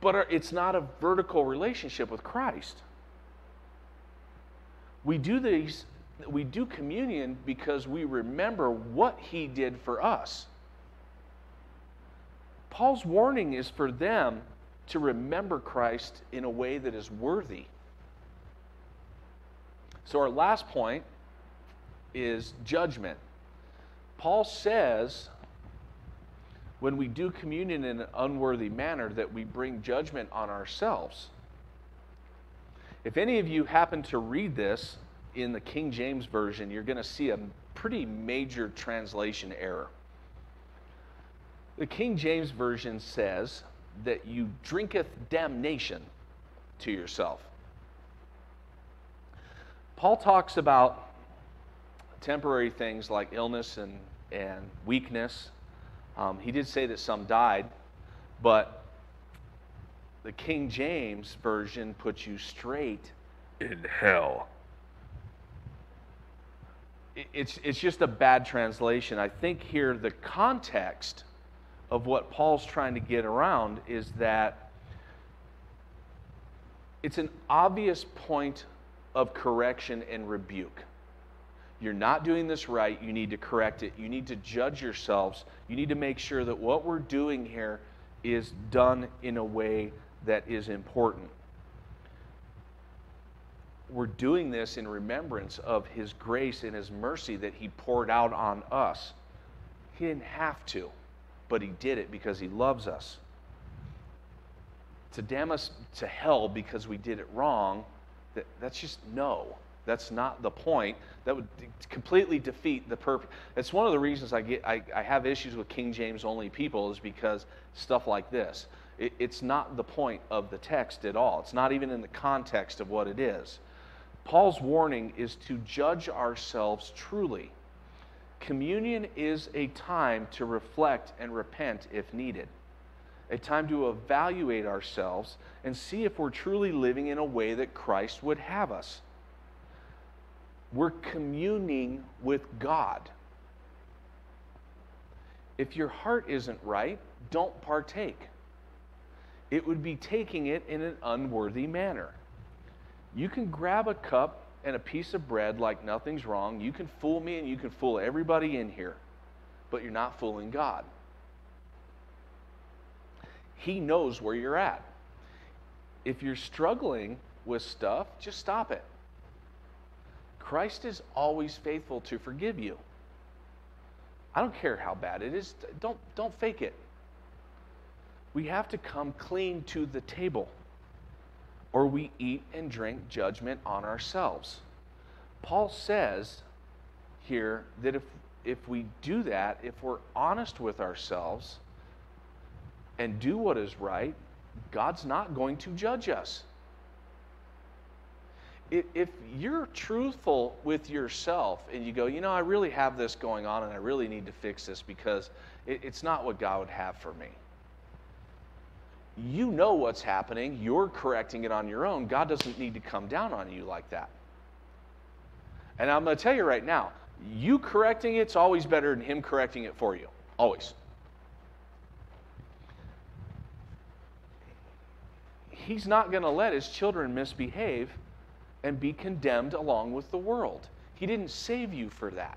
S1: But it's not a vertical relationship with Christ. We do these we do communion because we remember what he did for us. Paul's warning is for them to remember Christ in a way that is worthy. So, our last point is judgment. Paul says when we do communion in an unworthy manner that we bring judgment on ourselves. If any of you happen to read this in the King James Version, you're going to see a pretty major translation error. The King James Version says that you drinketh damnation to yourself. Paul talks about temporary things like illness and, and weakness. Um, he did say that some died, but the King James Version puts you straight in hell it's, it's just a bad translation. I think here the context of what Paul's trying to get around is that it's an obvious point of correction and rebuke. You're not doing this right. You need to correct it. You need to judge yourselves. You need to make sure that what we're doing here is done in a way that is important we're doing this in remembrance of his grace and his mercy that he poured out on us. He didn't have to, but he did it because he loves us. To damn us to hell because we did it wrong That, that's just no. That's not the point. That would completely defeat the purpose. It's one of the reasons I get I, I have issues with King James only people is because stuff like this. It, it's not the point of the text at all. It's not even in the context of what it is. Paul's warning is to judge ourselves truly. Communion is a time to reflect and repent if needed, a time to evaluate ourselves and see if we're truly living in a way that Christ would have us. We're communing with God. If your heart isn't right, don't partake. It would be taking it in an unworthy manner. You can grab a cup and a piece of bread like nothing's wrong. You can fool me and you can fool everybody in here, but you're not fooling God. He knows where you're at. If you're struggling with stuff, just stop it. Christ is always faithful to forgive you. I don't care how bad it is. Don't, don't fake it. We have to come clean to the table, or we eat and drink judgment on ourselves. Paul says here that if, if we do that, if we're honest with ourselves and do what is right, God's not going to judge us if you're truthful with yourself and you go, you know, I really have this going on and I really need to fix this because it's not what God would have for me. You know what's happening. You're correcting it on your own. God doesn't need to come down on you like that. And I'm going to tell you right now, you correcting it's always better than Him correcting it for you. Always. He's not going to let His children misbehave and be condemned along with the world. He didn't save you for that.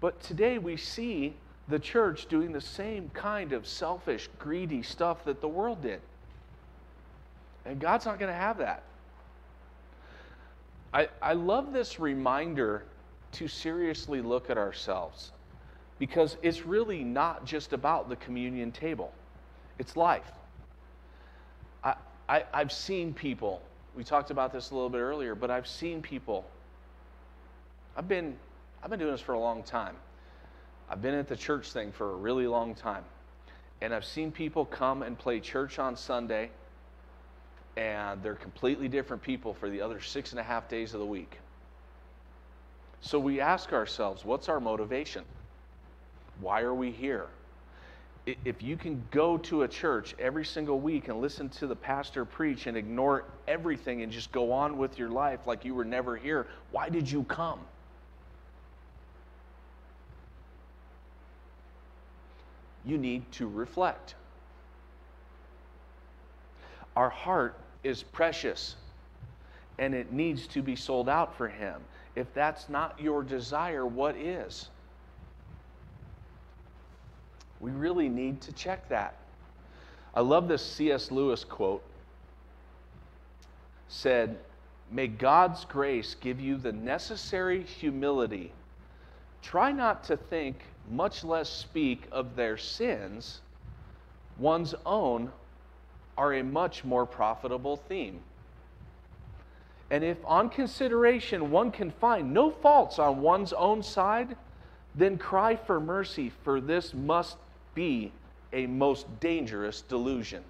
S1: But today we see the church doing the same kind of selfish, greedy stuff that the world did. And God's not going to have that. I, I love this reminder to seriously look at ourselves because it's really not just about the communion table, it's life. I, I, I've seen people, we talked about this a little bit earlier, but I've seen people. I've been, I've been doing this for a long time. I've been at the church thing for a really long time. And I've seen people come and play church on Sunday, and they're completely different people for the other six and a half days of the week. So we ask ourselves, what's our motivation? Why are we here? if you can go to a church every single week and listen to the pastor preach and ignore everything and just go on with your life like you were never here, why did you come? You need to reflect. Our heart is precious and it needs to be sold out for Him. If that's not your desire, what is? We really need to check that. I love this C.S. Lewis quote. Said, "May God's grace give you the necessary humility. Try not to think, much less speak of their sins. One's own are a much more profitable theme." And if on consideration one can find no faults on one's own side, then cry for mercy, for this must be a most dangerous delusion.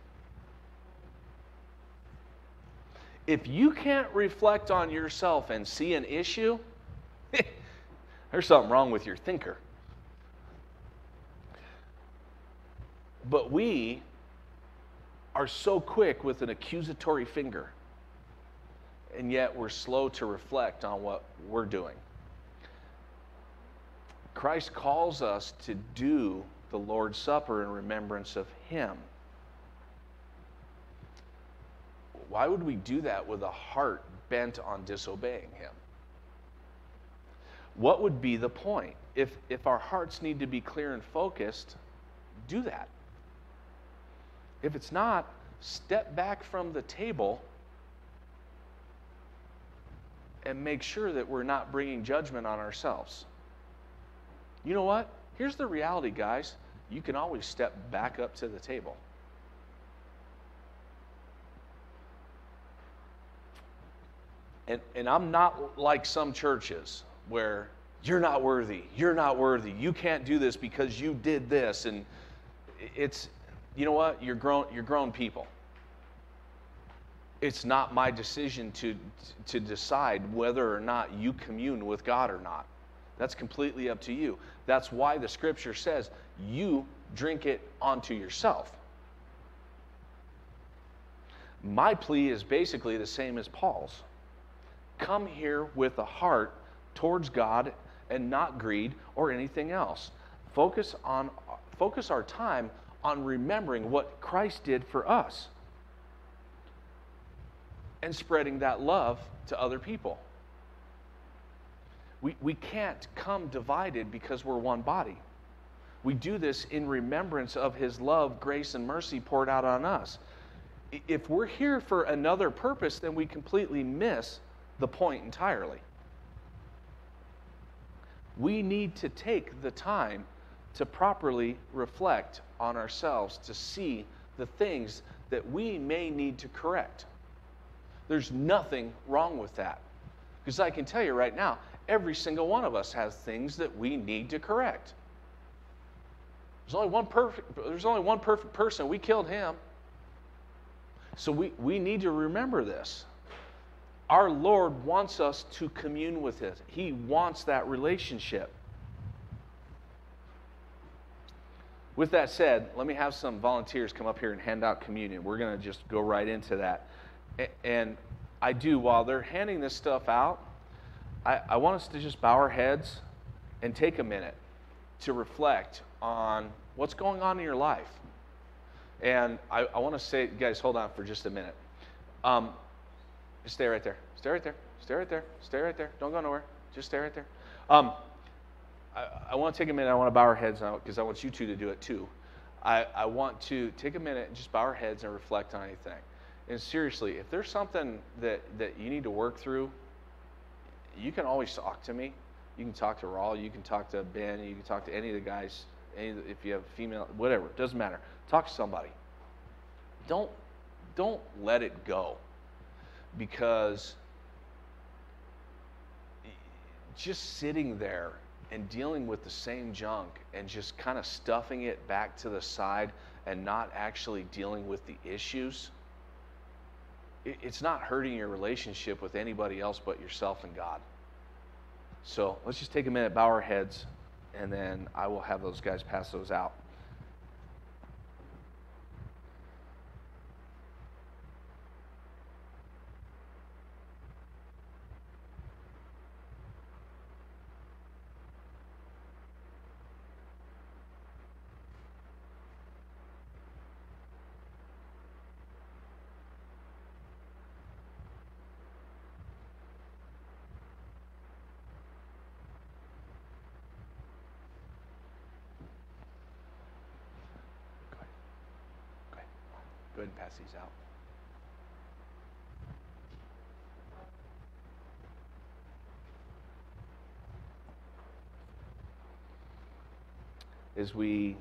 S1: If you can't reflect on yourself and see an issue, there's something wrong with your thinker. But we are so quick with an accusatory finger, and yet we're slow to reflect on what we're doing. Christ calls us to do the Lord's Supper in remembrance of Him. Why would we do that with a heart bent on disobeying Him? What would be the point? If, if our hearts need to be clear and focused, do that. If it's not, step back from the table and make sure that we're not bringing judgment on ourselves. You know what? Here's the reality, guys you can always step back up to the table. And, and I'm not like some churches where you're not worthy, you're not worthy, you can't do this because you did this. And it's, you know what? You're grown, you're grown people. It's not my decision to, to decide whether or not you commune with God or not. That's completely up to you. That's why the scripture says you drink it onto yourself. My plea is basically the same as Paul's. Come here with a heart towards God and not greed or anything else. Focus on focus our time on remembering what Christ did for us and spreading that love to other people. We, we can't come divided because we're one body. We do this in remembrance of his love, grace, and mercy poured out on us. If we're here for another purpose, then we completely miss the point entirely. We need to take the time to properly reflect on ourselves to see the things that we may need to correct. There's nothing wrong with that. Because I can tell you right now, every single one of us has things that we need to correct. There's only one perfect, there's only one perfect person. We killed him. So we, we need to remember this. Our Lord wants us to commune with Him, He wants that relationship. With that said, let me have some volunteers come up here and hand out communion. We're going to just go right into that. And I do, while they're handing this stuff out, I, I want us to just bow our heads and take a minute to reflect on what's going on in your life. And I, I want to say, guys, hold on for just a minute. Um, stay right there. Stay right there. Stay right there. Stay right there. Don't go nowhere. Just stay right there. Um, I, I want to take a minute. I want to bow our heads now because I want you two to do it too. I, I want to take a minute and just bow our heads and reflect on anything. And seriously, if there's something that, that you need to work through, you can always talk to me. You can talk to Raul. You can talk to Ben. You can talk to any of the guys. Any, if you have female, whatever, it doesn't matter. Talk to somebody. Don't don't let it go because just sitting there and dealing with the same junk and just kind of stuffing it back to the side and not actually dealing with the issues it's not hurting your relationship with anybody else but yourself and God. So let's just take a minute, bow our heads, and then I will have those guys pass those out. Go ahead and pass these out. As we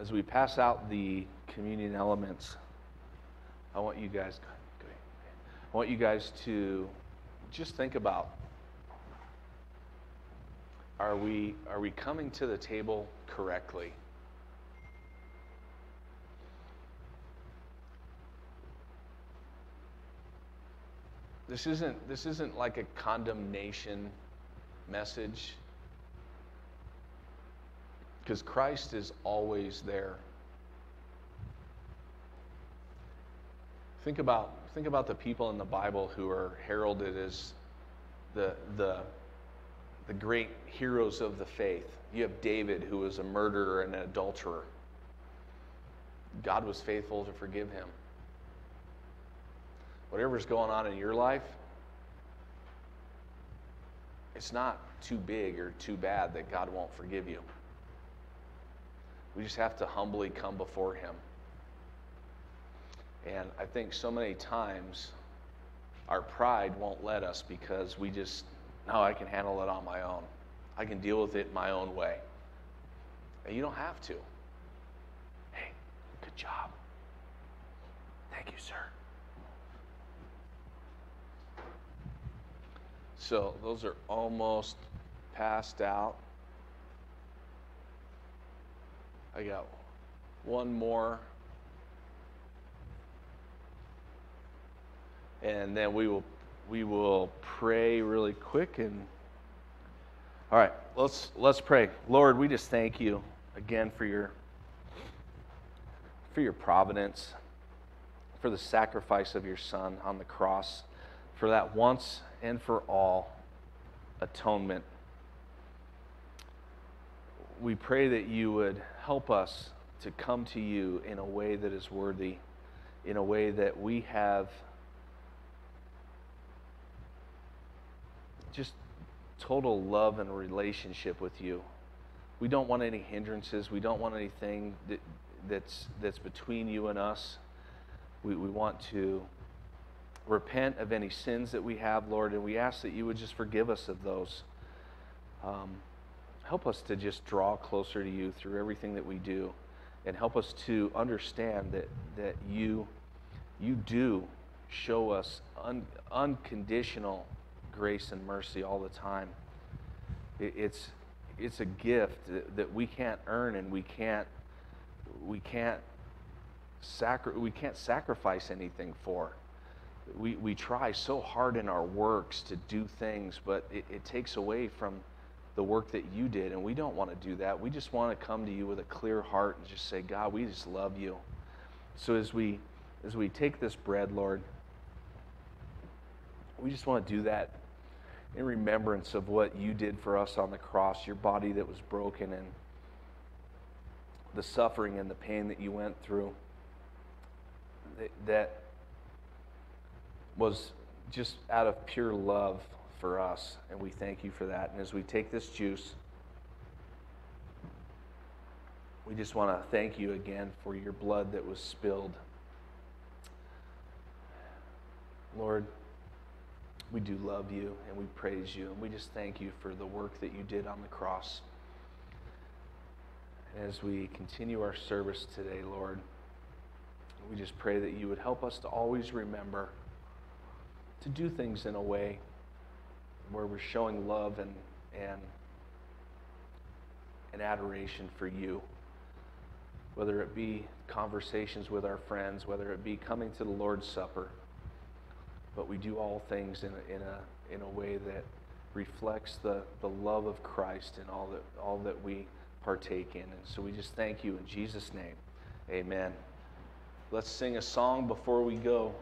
S1: as we pass out the communion elements, I want you guys I want you guys to just think about are we are we coming to the table correctly? This isn't, this isn't like a condemnation message because Christ is always there. Think about, think about the people in the Bible who are heralded as the, the, the great heroes of the faith. You have David, who was a murderer and an adulterer. God was faithful to forgive him whatever's going on in your life, it's not too big or too bad that God won't forgive you. We just have to humbly come before Him. And I think so many times our pride won't let us because we just, no, I can handle it on my own. I can deal with it my own way. And you don't have to. Hey, good job. Thank you, sir. So those are almost passed out. I got one more. And then we will we will pray really quick and all right, let's let's pray. Lord, we just thank you again for your for your providence, for the sacrifice of your son on the cross, for that once and for all atonement. We pray that you would help us to come to you in a way that is worthy, in a way that we have just total love and relationship with you. We don't want any hindrances. We don't want anything that, that's, that's between you and us. We, we want to repent of any sins that we have, Lord, and we ask that you would just forgive us of those. Um, help us to just draw closer to you through everything that we do, and help us to understand that, that you, you do show us un, unconditional grace and mercy all the time. It, it's, it's a gift that, that we can't earn and we can't, we can't, sacri- we can't sacrifice anything for we, we try so hard in our works to do things, but it, it takes away from the work that you did. And we don't want to do that. We just want to come to you with a clear heart and just say, God, we just love you. So as we as we take this bread, Lord, we just want to do that in remembrance of what you did for us on the cross, your body that was broken and the suffering and the pain that you went through. That was just out of pure love for us, and we thank you for that. And as we take this juice, we just want to thank you again for your blood that was spilled. Lord, we do love you and we praise you, and we just thank you for the work that you did on the cross. And As we continue our service today, Lord, we just pray that you would help us to always remember to do things in a way where we're showing love and, and, and adoration for you. Whether it be conversations with our friends, whether it be coming to the Lord's Supper, but we do all things in a, in a, in a way that reflects the, the love of Christ in all that, all that we partake in. And so we just thank you in Jesus' name. Amen. Let's sing a song before we go.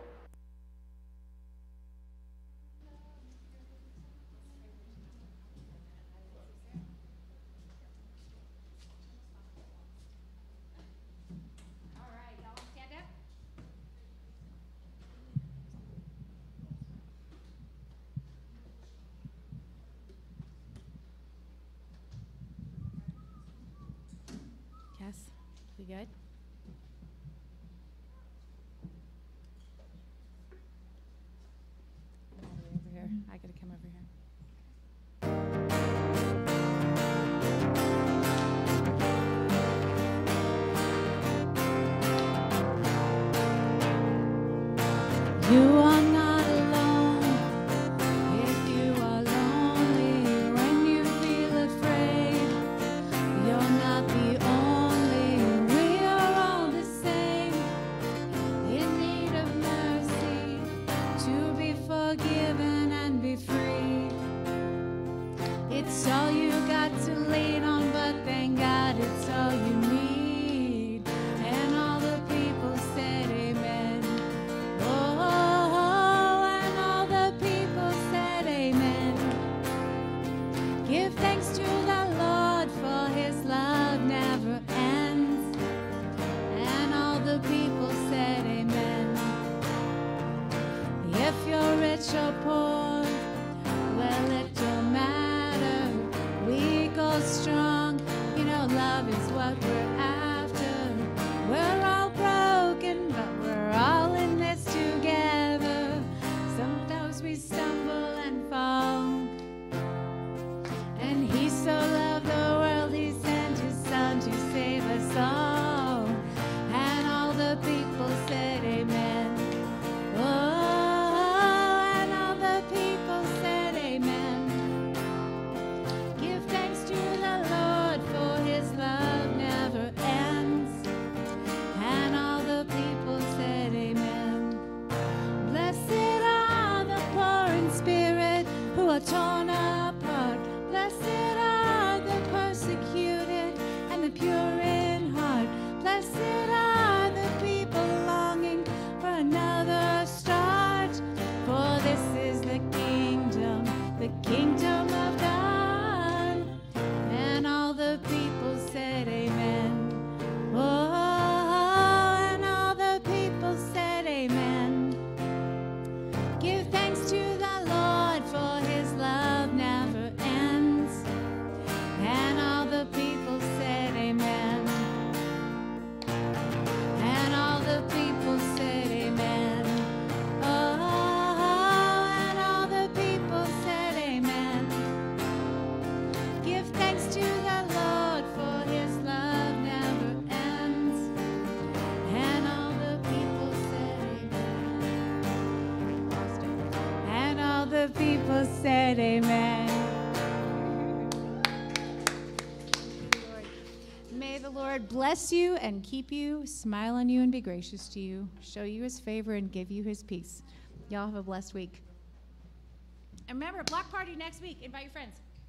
S3: Good? And keep you, smile on you and be gracious to you, show you his favor and give you his peace. Y'all have a blessed week. And remember, block party next week. Invite your friends.